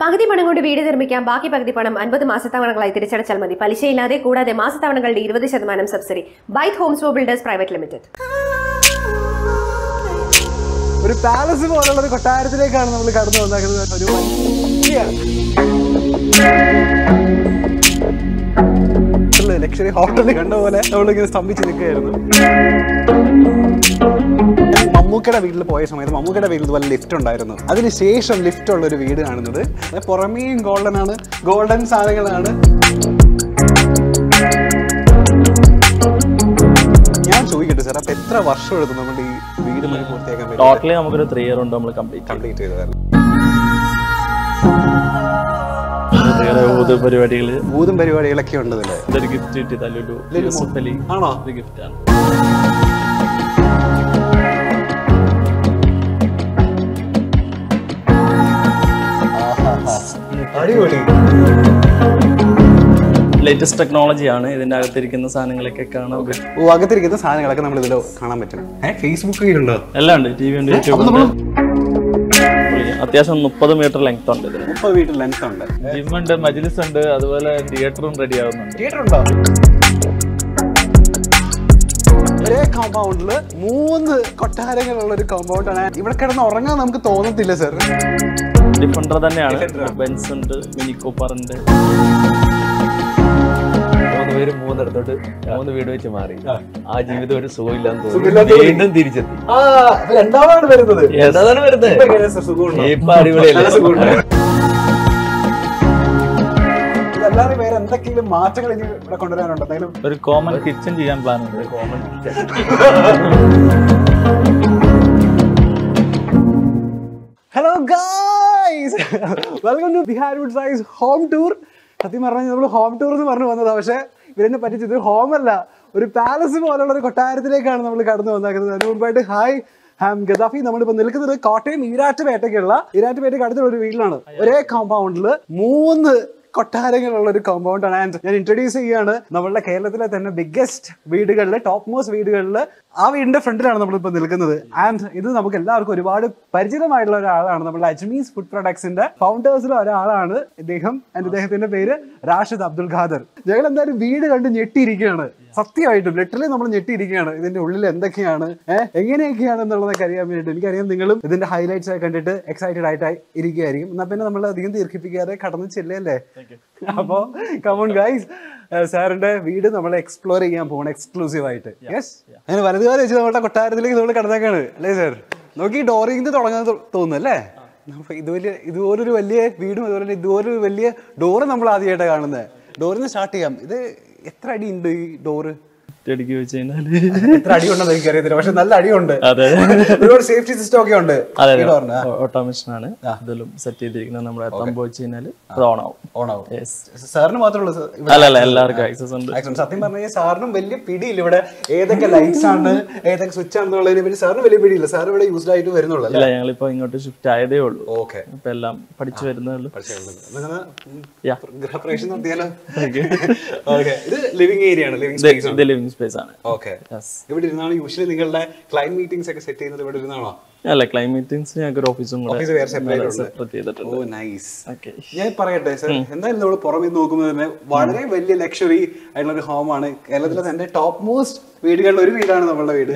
പകുതി പണം കൊണ്ട് വീട് നിർമ്മിക്കാം ബാക്കി പകുതി പണം അൻപത് മാസത്തവണകളായി തിരിച്ചടച്ചാൽ മതി. പലിശയില്ലാതെ കൂടാതെ മാസത്തവണകളുടെ ഇരുപത് ശതമാനം subsidy. Byte homes for builders private limited. ഒരു പാലസ് പോലുള്ള ഒരു കൊട്ടാരത്തിലേക്കാണ് നമ്മൾ കടന്നു വന്നേക്കുന്നത്. ഒരു വലിയ ലക്ഷറി ഹോട്ടലിൽ കണ്ട പോലെ നമ്മളിങ്ങനെ സ്തംഭിച്ച് നിൽക്കുകയായിരുന്നു. മമ്മൂക്കയുടെ വീട്ടിൽ പോയ സമയത്ത് മമ്മൂക്കയുടെ വീട്ടിൽ ഇതുപോലെ ലിഫ്റ്റ് ഉണ്ടായിരുന്നു. അതിനുശേഷം ലിഫ്റ്റ് ഉള്ള ഒരു വീട് കാണുന്നത്. അത് പുറമേയും ഗോൾഡൻ ആണ്. ഗോൾഡൻ സാധനങ്ങളാണ്. ഞാൻ ചോദിക്കട്ടെ സാർ അപ്പൊ എത്ര വർഷം എടുത്തു നമ്മുടെ ഈ വീട് പണി പൂർത്തിയാക്കാൻ വേണ്ടി ടോട്ടലി നമുക്കൊരു ത്രീ ഇയർ ഉണ്ട് നമ്മൾ കംപ്ലീറ്റ് കംപ്ലീറ്റ് ചെയ്തതല്ലേ ഊത് പരിപാടികൾ ഭൂതം പരിപാടികളൊക്കെ ഉണ്ട് ഗിഫ്റ്റ് കിട്ടി അലി. ആണോ? ഗിഫ്റ്റ് ആണ്. അടിപൊളി. ലേറ്റസ്റ്റ് ടെക്നോളജി ആണ് ഇതിന്റെ അകത്തിരിക്കുന്ന സാധനങ്ങളൊക്കെ കാണാൻ പറ്റും. ഓ അകത്തിരിക്കുന്ന സാധനങ്ങളൊക്കെ നമ്മൾ ഇതിൽ കാണാൻ പറ്റും. ഏഹ് ഫേസ്ബുക്ക് ഉണ്ടോ? എല്ലാം ഉണ്ട് ടി വി ഉണ്ട്. യൂട്യൂബ്. അത്യാവശ്യം മുപ്പത് മീറ്റർ ലെങ്ത് ഉണ്ട് ഇതിന് മുപ്പത് മീറ്റർ ലെങ്ത് ഉണ്ട്. ജിം ഉണ്ട് മജ്ലിസ് ഉണ്ട് അതുപോലെ തിയേറ്ററും റെഡി ആവുന്നുണ്ട്. തിയേറ്റർ ഉണ്ടോ? ഒരേ കോമ്പൗണ്ടിൽ മൂന്ന് കൊട്ടാരങ്ങളുള്ള ഒരു കോമ്പൗണ്ടാണ് ഇവിടെ കിടന്ന് ഉറങ്ങാൻ നമുക്ക് തോന്നത്തില്ല സർ ഡിഫൻഡർ തന്നെയാണ്. ബെൻസ് ഉണ്ട് മിനി കൂപ്പർ ഉണ്ട്. മൂന്ന് പേര് മൂന്നിടത്തോട്ട് മൂന്ന് വീട് വെച്ച് മാറി. ആ. ജീവിതം ഒരു സുഖമില്ലാന്ന് തോന്നി. വീണ്ടും തിരിച്ചെത്തി. രണ്ടാമതാണ് വരുന്നത്. ഇപ്പൊ അടിപൊളിയല്ലേ? നല്ല സുഖമുണ്ട്. ഇതല്ലാതെ വേറെ എന്തൊക്കെയും മാറ്റങ്ങൾ ഇനി ഇവിടെ കൊണ്ടുവരാനുണ്ട്? എന്തെങ്കിലും ഒരു കോമൺ കിച്ചൺ ചെയ്യാൻ പ്ലാൻ ഉണ്ട് common hello guys welcome to Bihar size home tour സത്യം പറഞ്ഞാൽ നമ്മൾ ഹോം ടൂർ എന്ന് പറഞ്ഞു വന്നതാ. പക്ഷേ ഇവരെന്നെ പറ്റിച്ചത് ഹോം അല്ല ഒരു പാലസ് പോലുള്ള ഒരു കൊട്ടാരത്തിലേക്കാണ് നമ്മൾ കടന്നു വന്നേക്കുന്നത്. അതിന് മുമ്പായിട്ട് ഹായ് ഹാം ഗദാഫി. നമ്മളിപ്പോൾ നിൽക്കുന്നത് കോട്ടയം ഈരാറ്റുപേട്ടയ്ക്കുള്ള. ഈരാറ്റുപേട്ടയ്ക്ക് അടുത്തുള്ള ഒരു വീട്ടിലാണ്. ഒരേ കോമ്പൗണ്ടിൽ മൂന്ന് കൊട്ടാരങ്ങളുള്ള ഒരു കോമ്പൗണ്ടാണ് ആൻഡ് ഞാൻ ഇൻട്രൊഡ്യൂസ് ചെയ്യുകയാണ് നമ്മളുടെ കേരളത്തിലെ തന്നെ ബിഗ്ഗസ്റ്റ് വീടുകളിൽ ടോപ്പ് മോസ്റ്റ് വീടുകളിൽ ആ വീടിന്റെ ഫ്രണ്ടിലാണ് നമ്മളിപ്പോൾ നിൽക്കുന്നത്. ആൻഡ് ഇത് നമുക്ക് എല്ലാവർക്കും ഒരുപാട് പരിചിതമായിട്ടുള്ള ഒരാളാണ്. നമ്മുടെ അജ്മീസ് ഫുഡ് പ്രൊഡക്ട്സിന്റെ ഫൗണ്ടേഴ്സിലെ ഒരാളാണ് ഇദ്ദേഹം. ആൻഡ് ഇദ്ദേഹത്തിന്റെ പേര് റാഷിദ് അബ്ദുൽ ഖാദർ. ഞങ്ങൾ എന്തായാലും വീട് കണ്ട് ഞെട്ടിയിരിക്കുകയാണ്. സത്യമായിട്ടും ലിറ്ററലി നമ്മൾ ഞെട്ടിയിരിക്കുകയാണ്. ഇതിന്റെ ഉള്ളിൽ എന്തൊക്കെയാണ് എങ്ങനെയൊക്കെയാണ് എന്നുള്ളതൊക്കെ അറിയാൻ വേണ്ടിയിട്ട് എനിക്കറിയാം നിങ്ങളും ഇതിന്റെ ഹൈലൈറ്റ്സ് ഒക്കെ കണ്ടിട്ട് എക്സൈറ്റഡ് ആയിട്ട് ഇരിക്കുകയായിരിക്കും. എന്നാ പിന്നെ നമ്മൾ അധികം ദീർഘിപ്പിക്കാതെ കടന്ന് ചെല്ലല്ലേ? അപ്പോ കമോൺ ഗൈസ് സാറിന്റെ വീട് നമ്മൾ എക്സ്പ്ലോർ ചെയ്യാൻ പോകണം എക്സ്ക്ലൂസീവ് ആയിട്ട്. യെസ് അങ്ങനെ വലതുകാലം വെച്ച് നമ്മുടെ കൊട്ടാരത്തിലേക്ക് നമ്മൾ കടന്നേക്കാണ്. അല്ലേ സാർ നോക്കി ഡോറിംഗ് തുടങ്ങാൻ തോന്നുന്നു അല്ലേ? ഇത് വലിയ ഇതുപോലൊരു വലിയ വീടും അതുപോലെ തന്നെ ഇതുപോലൊരു വലിയ ഡോറ് നമ്മൾ ആദ്യമായിട്ടാണ് കാണുന്നത്. ഡോറിൽ നിന്ന് സ്റ്റാർട്ട് ചെയ്യാം. ഇത് എത്ര അടി ഉണ്ട് ഈ ഡോറ് ഒറ്റയടിക്ക് വെച്ച് എത്ര അടി ഉണ്ടെന്ന് എനിക്ക് അറിയത്തില്ല പക്ഷെ നല്ല അടിയുണ്ട്. അതെ. ഒരുപാട് സേഫ്റ്റി സിസ്റ്റം ഒക്കെ ഉണ്ട്. അതെ ഓട്ടോമേഷൻ ആണ് ഇതെല്ലാം സെറ്റ് ചെയ്തിരിക്കുന്നത് നമ്മുടെ തമ്പ് വെച്ച് കഴിഞ്ഞാൽ അത് ഓൺ ആവും. ഓൺ ആവും. സാറിന് മാത്രമേ അല്ല അല്ല എല്ലാവർക്കും ആക്സസ് ഉണ്ട്. സത്യം പറഞ്ഞാൽ സാറിനും വലിയ പിടിയില്ല. ഇവിടെ ഏതൊക്കെ ലൈറ്റ്സ് ആണ് ഏതൊക്കെ സ്വിച്ച് ആണെന്നുള്ളതിനെ പറ്റി സാറിന് വലിയ പിടിയില്ല. സാർ ഇവിടെ യൂസ്ഡ് ആയിട്ട് വരുന്നുള്ളൂ അല്ല? ഞങ്ങളിപ്പോ ഇങ്ങോട്ട് ഷിഫ്റ്റ് ആയതേ ഉള്ളൂ. ഓക്കെ. ഇപ്പൊ എല്ലാം പഠിച്ചു വരുന്നേ ഉള്ളൂ. ഇത് ലിവിംഗ് ഏരിയ ആണ്. ലിവിംഗ് സ്പേസ് ലിവിംഗ് സ്പേസ് ആണ്. ഓക്കെ. ഇവിടെ ഇരുന്നാണ് യൂഷ്വലി നിങ്ങളുടെ ക്ലൈന്റ് മീറ്റിംഗ്സ് ഒക്കെ സെറ്റ് ചെയ്യുന്നത് ഇവിടെ ഇരുന്നാണോ? അല്ല ക്ലൈം മീറ്റിംഗ്സ് ഞങ്ങൾക്ക് ഒരു ഓഫീസും കൂടെ ഓഫീസ് വേറെ സെപ്പറേറ്റ് ചെയ്തിട്ടുണ്ട്. ഓ നൈസ് ഞാൻ പറയട്ടെ സർ എന്തായാലും നമ്മൾ പുറമെ നോക്കുമ്പോൾ തന്നെ വളരെ വലിയ ലക്ഷറി ആയിട്ടുള്ള ഒരു ഹോമാണ് കേരളത്തിലെ തന്നെ ടോപ്പ് മോസ്റ്റ് വീടുകളിൽ ഒരു വീടാണ് നമ്മളുടെ വീട്.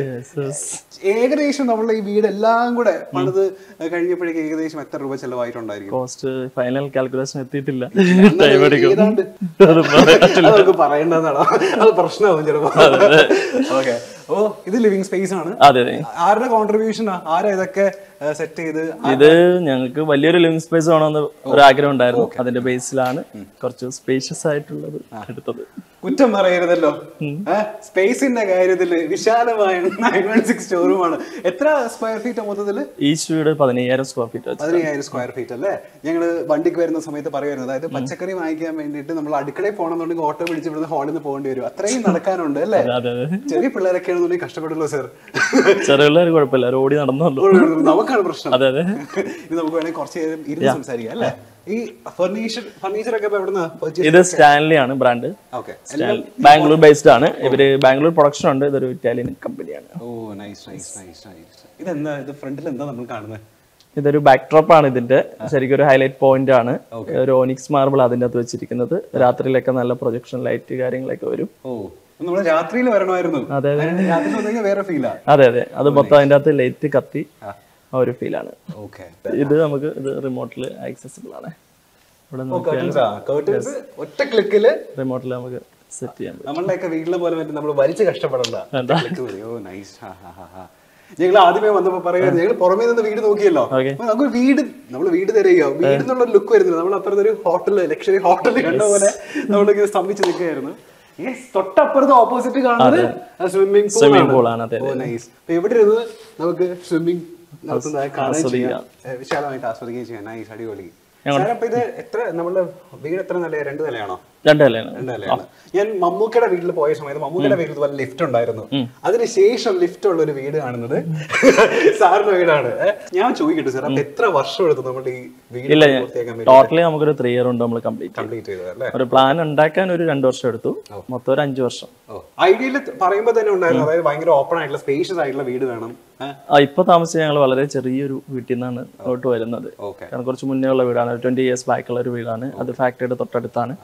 ഏകദേശം നമ്മളുടെ ഈ വീട് എല്ലാം കൂടെ പണിത് കഴിഞ്ഞപ്പോഴേക്ക് ഏകദേശം എത്ര രൂപ ചെലവായിട്ടുണ്ടായിരിക്കും? കോസ്റ്റ് ഫൈനൽ കാൽക്കുലേഷൻ എത്തിയിട്ടില്ല. ടൈം എടുക്കും. നമുക്ക് പറയേണ്ടതാണോ. അത് പ്രശ്നമാവും ചിലപ്പോ. ഓക്കെ ഓ ഇത് ലിവിംഗ് സ്പേസ് ആണ്. ആരുടെ കോൺട്രിബ്യൂഷൻ ആരാ ഇതൊക്കെ സെറ്റ് ചെയ്ത് ഇത് ഞങ്ങൾക്ക് വലിയൊരു ലിവിംഗ് സ്പേസ് വേണമെന്ന് ഒരു ആഗ്രഹം ഉണ്ടായിരുന്നു. അതിന്റെ ബേസിലാണ് കുറച്ച് സ്പേഷ്യസ് ആയിട്ടുള്ളത് എടുത്തത്. കുറ്റം പറയരുതല്ലോ. സ്പേസിന്റെ കാര്യത്തിൽ വിശാലമായ നയൻ വൺ സിക്സ് സ്റ്റോറുമാണ് എത്ര സ്ക്വയർ ഫീറ്റ് മൊത്തത്തിൽ? ഈച്ച് വീട് പതിനയ്യായിരം സ്ക്വയർ ഫീറ്റ് പതിനയ്യായിരം സ്ക്വയർ ഫീറ്റ് അല്ലേ? ഞങ്ങൾ വണ്ടിക്ക് വരുന്ന സമയത്ത് പറയുമായിരുന്നു അതായത് പച്ചക്കറി വാങ്ങിക്കാൻ വേണ്ടിട്ട് നമ്മൾ അടുക്കളയിൽ പോകണമെന്നുണ്ടെങ്കിൽ ഓട്ടോ പിടിച്ച് ഇവിടുന്ന് ഹാളിൽ നിന്ന് പോകേണ്ടി വരും. അത്രയും നടക്കാനുണ്ട് അല്ലേ? ചെറിയ പിള്ളേരൊക്കെ ആണെന്നുണ്ടെങ്കിൽ കഷ്ടപ്പെടുള്ളൂ സർ ചെറിയ പിള്ളേർ കുഴപ്പമില്ല. ഓടി നടന്നല്ലോ നമുക്കാണ് പ്രശ്നം. അതെ അതെ. ഇത് നമുക്ക് വേണമെങ്കിൽ കുറച്ച് നേരം ഇരുന്ന് സംസാരിക്കാം അല്ലേ? ഈ ഫർണിച്ചർ ഫർണിച്ചർ ഒക്കെ എവിടുന്ന് ഇത് സ്റ്റാൻലി ആണ് ബ്രാൻഡ്. ഓക്കെ ബാംഗ്ലൂർ ബേസ്ഡ് ആണ്. ഇവർ ബാംഗ്ലൂർ പ്രൊഡക്ഷൻ ഉണ്ട്. ഇതൊരു ഇറ്റാലിയൻ കമ്പനിയാണ് ഓ നൈസ് നൈസ് നൈസ് നൈസ് ഇതെന്താ? ഇത് ഫ്രണ്ടിൽ എന്താ നമ്മൾ കാണുന്നത് ഇതൊരു ബാക്ക് ഡ്രോപ്പ് ആണ് ഇതിന്റെ. ശരിക്കും ഒരു ഹൈലൈറ്റ് പോയിന്റ് ആണ്. ഒരു ഓണിക്സ് മാർബിൾ അതിന്റെ അകത്ത് വെച്ചിരിക്കുന്നത്. രാത്രിയിലൊക്കെ നല്ല പ്രൊജക്ഷൻ ലൈറ്റ് കാര്യങ്ങളൊക്കെ വരും. ഓ നമ്മൾ രാത്രിയിൽ വരണമായിരുന്നു. അതെ അതെ. അത് മൊത്തം അതിന്റെ അകത്ത് ലൈറ്റ് കത്തി. ആ ഒരു ഫീലാണ്. ആണ് ഇത് നമുക്ക് ഇത് റിമോട്ടിൽ ആക്സസിബിൾ ആണ്. ഇവിടെ കേർട്ടൻസ് ഒറ്റ ക്ലിക്കിൽ റിമോട്ടിൽ നമുക്ക് സെറ്റ് ചെയ്യാം നമ്മളുടെയൊക്കെ വീട്ടിലെ പോലെ നമ്മൾ വലിച്ച് കഷ്ടപ്പെടണ്ട. ഞങ്ങൾ ആദ്യമേ വന്നപ്പോ പറയുന്നത് ഞങ്ങൾ പുറമേ നിന്ന് വീട് നോക്കിയല്ലോ. നമുക്ക് വീട് നമ്മൾ വീട് തരികയോ വീട് എന്നുള്ള ലുക്ക് വരുന്നില്ല. നമ്മൾ അപ്പുറത്തൊരു ഹോട്ടൽ ലക്ഷറി ഹോട്ടൽ കണ്ട പോലെ നമ്മളിങ്ങനെ സ്തംഭിച്ച് നിൽക്കുകയായിരുന്നു. തൊട്ടപ്പുറത്ത് ഓപ്പോസിറ്റ് കാണുന്നത് സ്വിമ്മിംഗ് പൂൾ ആണ്, എവിടെ ഇരുന്ന് നമുക്ക് സ്വിമ്മിംഗ് നടത്തുന്നതായി കാണാൻ ചെയ്യാം. വിശാലമായിട്ട് ആസ്വദിക്കുകയും ചെയ്യാം. ഈ അടിപൊളി സാർ അപ്പൊ ഇത് എത്ര നമ്മുടെ വീട് എത്ര നിലയാണ് രണ്ട് നിലയാണോ? രണ്ട് നിലയാണ് ഞാൻ മമ്മൂക്കയുടെ വീട്ടിൽ പോയ സമയത്ത് മമ്മൂക്കയുടെ വീട്ടിൽ ഇതുപോലെ ലിഫ്റ്റ് ഉണ്ടായിരുന്നു. അതിനുശേഷം ലിഫ്റ്റ് ഉള്ള ഒരു വീട് കാണുന്നത് സാറിന്റെ വീടാണ്. ഞാൻ ചോദിക്കട്ടെ സാർ അപ്പൊ എത്ര വർഷം എടുത്തു നമ്മുടെ ഈ വീട് ടോട്ടലി നമുക്കൊരു ത്രീ ഇയർ ഉണ്ട് നമ്മൾ കംപ്ലീറ്റ് കംപ്ലീറ്റ് ചെയ്തത് അല്ലേ? ഒരു പ്ലാൻ ഉണ്ടാക്കാൻ ഒരു രണ്ട് വർഷം എടുത്തു. മൊത്തം ഒരു അഞ്ചു വർഷം. ഐഡിയയിൽ പറയുമ്പോൾ തന്നെ ഉണ്ടായിരുന്നു. അതായത് ഭയങ്കര ഓപ്പൺ ആയിട്ടുള്ള സ്പേഷ്യസ് ആയിട്ടുള്ള വീട് വേണം. ഇപ്പൊ താമസിച്ച് ഞങ്ങൾ വളരെ ചെറിയൊരു വീട്ടിൽ നിന്നാണ് അങ്ങോട്ട് വരുന്നത്. കാരണം കുറച്ച് മുന്നേ ഉള്ള വീടാണ്. ട്വന്റി ഇയേഴ്സ് ബാക്കുള്ള ഒരു വീടാണ്. അത് ഫാക്ടറിയുടെ തൊട്ടടുത്താണ്.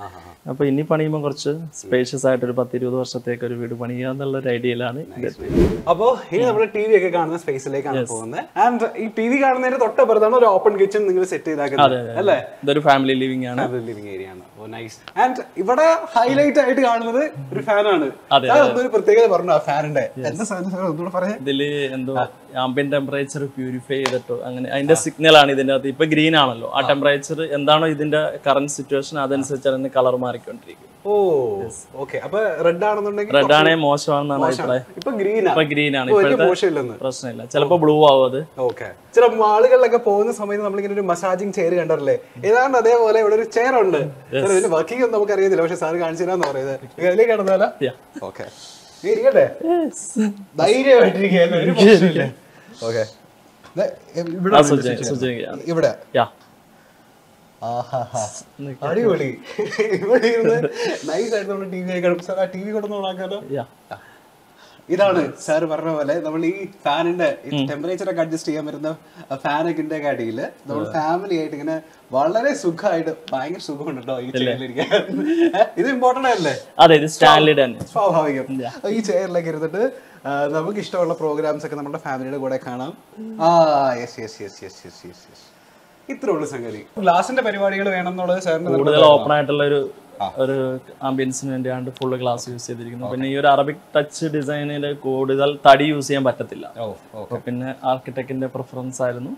അപ്പൊ ഇനി പണിയുമ്പോൾ കുറച്ച് സ്പേഷ്യസ് ആയിട്ട് ഒരു പത്ത് ഇരുപത് വർഷത്തേക്ക് ഒരു വീട് പണിയുക എന്നുള്ള ഒരു ഐഡിയയിലാണ് ഇത്. അപ്പോ ഇനി നമ്മൾ ടി വി ഒക്കെ കാണുന്ന സ്പേസിലേക്കാണ് പോകുന്നത്. ആൻഡ് ഈ ടി വി കാണുന്നതിന് തൊട്ടപ്പുറത്താണ് ഒരു ഓപ്പൺ കിച്ചൺ നിങ്ങൾ സെറ്റ് ചെയ്താക്കുന്നത് അല്ലേ? ഇതൊരു ഫാമിലി ലിവിംഗ് ആണ്. ലിവിംഗ് ഏരിയ ആണ്. നൈസ് ആൻഡ് ഇവിടെ ഹൈലൈറ്റ് ആയിട്ട് കാണുന്നത് ഒരു ഫാനാണ് ഒരു പ്രത്യേകത പറഞ്ഞു ആ ഫാനിന്റെ ഇതിൽ എന്തോ ആംബിയൻ ടെമ്പറേച്ചർ പ്യൂരിഫൈ ചെയ്തിട്ടോ അങ്ങനെ അതിന്റെ സിഗ്നൽ ആണ് ഇതിന്റെ അകത്ത്. ഇപ്പൊ ഗ്രീൻ ആണല്ലോ. ആ ടെമ്പറേച്ചർ എന്താണോ ഇതിന്റെ കറന്റ് സിറ്റുവേഷൻ അതനുസരിച്ചാണ് കളർ മാറിക്കൊണ്ടിരിക്കും ഓ ഓക്കെ അപ്പൊ റെഡ് ആണെന്നുണ്ടെങ്കിൽ റെഡ് ആണേ മോശമാണെന്നാണ് അഭിപ്രായം. ഇപ്പൊ ഗ്രീനാ ഇപ്പൊ ഗ്രീൻ ആണ്. മോശമില്ലെന്ന്. പ്രശ്നമില്ല. ചിലപ്പോ ബ്ലൂ ആവും അത്. ഓക്കെ ചില മാളുകളിലൊക്കെ പോകുന്ന സമയത്ത് നമ്മളിങ്ങനെ ഒരു മസാജിങ് ചെയർ കണ്ടല്ലേ ഏതാണ്ട് അതേപോലെ ഇവിടെ ഒരു ചെയർ ഉണ്ട്. ഇതിന്റെ വർക്കിംഗ് ഒന്നും നമുക്ക് അറിയത്തില്ല പക്ഷെ സാർ കാണിച്ചു തരാന്ന് പറയുന്നത്. അതിലേക്ക് കടന്നാലോ. ഓക്കെ ഇരിക്കട്ടെ? ധൈര്യമായിട്ടിരിക്കുകയല്ലേ ഒരു പ്രശ്നമില്ല. ഓക്കെ ഇവിടെ ഇവിടെ. അടിപൊളി. ഇവിടെ ഇരുന്ന് നൈസ് ആയിട്ട് നമ്മൾ ടി വി സാർ ആ ടി വി കൊണ്ടൊന്ന് ഓണാക്കാലോ? ഇതാണ് സാർ പറഞ്ഞ പോലെ നമ്മൾ ഈ ഫാനിന്റെ ടെമ്പറേച്ചർ ഒക്കെ അഡ്ജസ്റ്റ് ചെയ്യാൻ വരുന്ന ഫാനൊക്കെ അടിയിൽ നമ്മൾ ഫാമിലി ആയിട്ട് ഇങ്ങനെ വളരെ സുഖമായിട്ട് ഭയങ്കര സുഖമുണ്ടോ ഈ ചെയറിലിരിക്കാൻ ഇത് ഇമ്പോർട്ടന്റ് അല്ലേ അതെ ഇത് സ്റ്റാൻഡേർഡ് തന്നെ. സ്വാഭാവികം. ഈ ചെയറിലേക്ക് ഇരുന്നിട്ട് നമുക്ക് ഇഷ്ടമുള്ള പ്രോഗ്രാംസ് ഒക്കെ നമ്മുടെ ഫാമിലിയുടെ കൂടെ കാണാം. ആ yes yes yes yes yes yes yes ഇത്രേ ഉള്ളൂ സംഗതി. ഗ്ലാസിന്റെ പരിപാടികൾ വേണം എന്നുള്ളത് സാറിന് കൂടുതൽ ഓപ്പൺ ആയിട്ടുള്ള ഒരു ഒരു ആംബിയൻസിന് വേണ്ടിയാണ്ട് ഫുൾ ഗ്ലാസ് യൂസ് ചെയ്തിരിക്കുന്നു പിന്നെ ഈ ഒരു അറബിക് ടച്ച് ഡിസൈനിൽ കൂടുതൽ തടി യൂസ് ചെയ്യാൻ പറ്റത്തില്ല. പിന്നെ ആർക്കിടെക്റ്റിന്റെ പ്രിഫറൻസ് ആയിരുന്നു.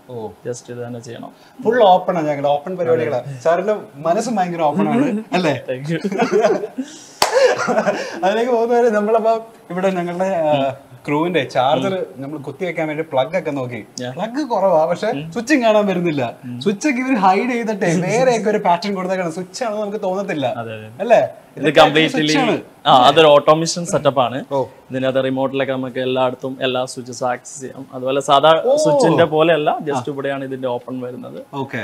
ജസ്റ്റ് ഇത് തന്നെ ചെയ്യണം. ഫുൾ ഓപ്പൺ ആണ് ഞങ്ങളുടെ ഓപ്പൺ പരിപാടികളാണ് സാറിന്റെ മനസ്സും ഭയങ്കര ഓപ്പൺ ആണ്. അല്ലേ? താങ്ക് യു അതിലേക്ക് പോകുന്നവരെ നമ്മളപ്പോ ഇവിടെ ഞങ്ങളുടെ ക്രൂവിന്റെ ചാർജർ നമ്മൾ കുത്തി വെക്കാൻ വേണ്ടി പ്ലഗ് ഒക്കെ നോക്കി. പ്ലഗ് കുറവാ പക്ഷെ സ്വിച്ചും കാണാൻ വരുന്നില്ല. സ്വിച്ച് ഒക്കെ ഇവർ ഹൈഡ് ചെയ്തിട്ടേ വേറെയൊക്കെ ഒരു പാറ്റേൺ കൊടുത്തേക്കാണ്. സ്വിച്ച് ആണെന്ന് നമുക്ക് തോന്നത്തില്ല. അല്ലേ? ഇത് കംപ്ലീറ്റ്ലി ആ അതൊരു ഓട്ടോമേഷൻ സെറ്റപ്പ് ആണ്. ഇതിനകത്ത് റിമോട്ടിലൊക്കെ നമുക്ക് എല്ലായിടത്തും എല്ലാ സ്വിച്ചസ് ആക്സസ് ചെയ്യാം. അതുപോലെ സാധാ സ്വിച്ചിന്റെ പോലെയല്ല ജസ്റ്റ് ഇവിടെയാണ് ഇതിന്റെ ഓപ്പൺ വരുന്നത്. ഓക്കെ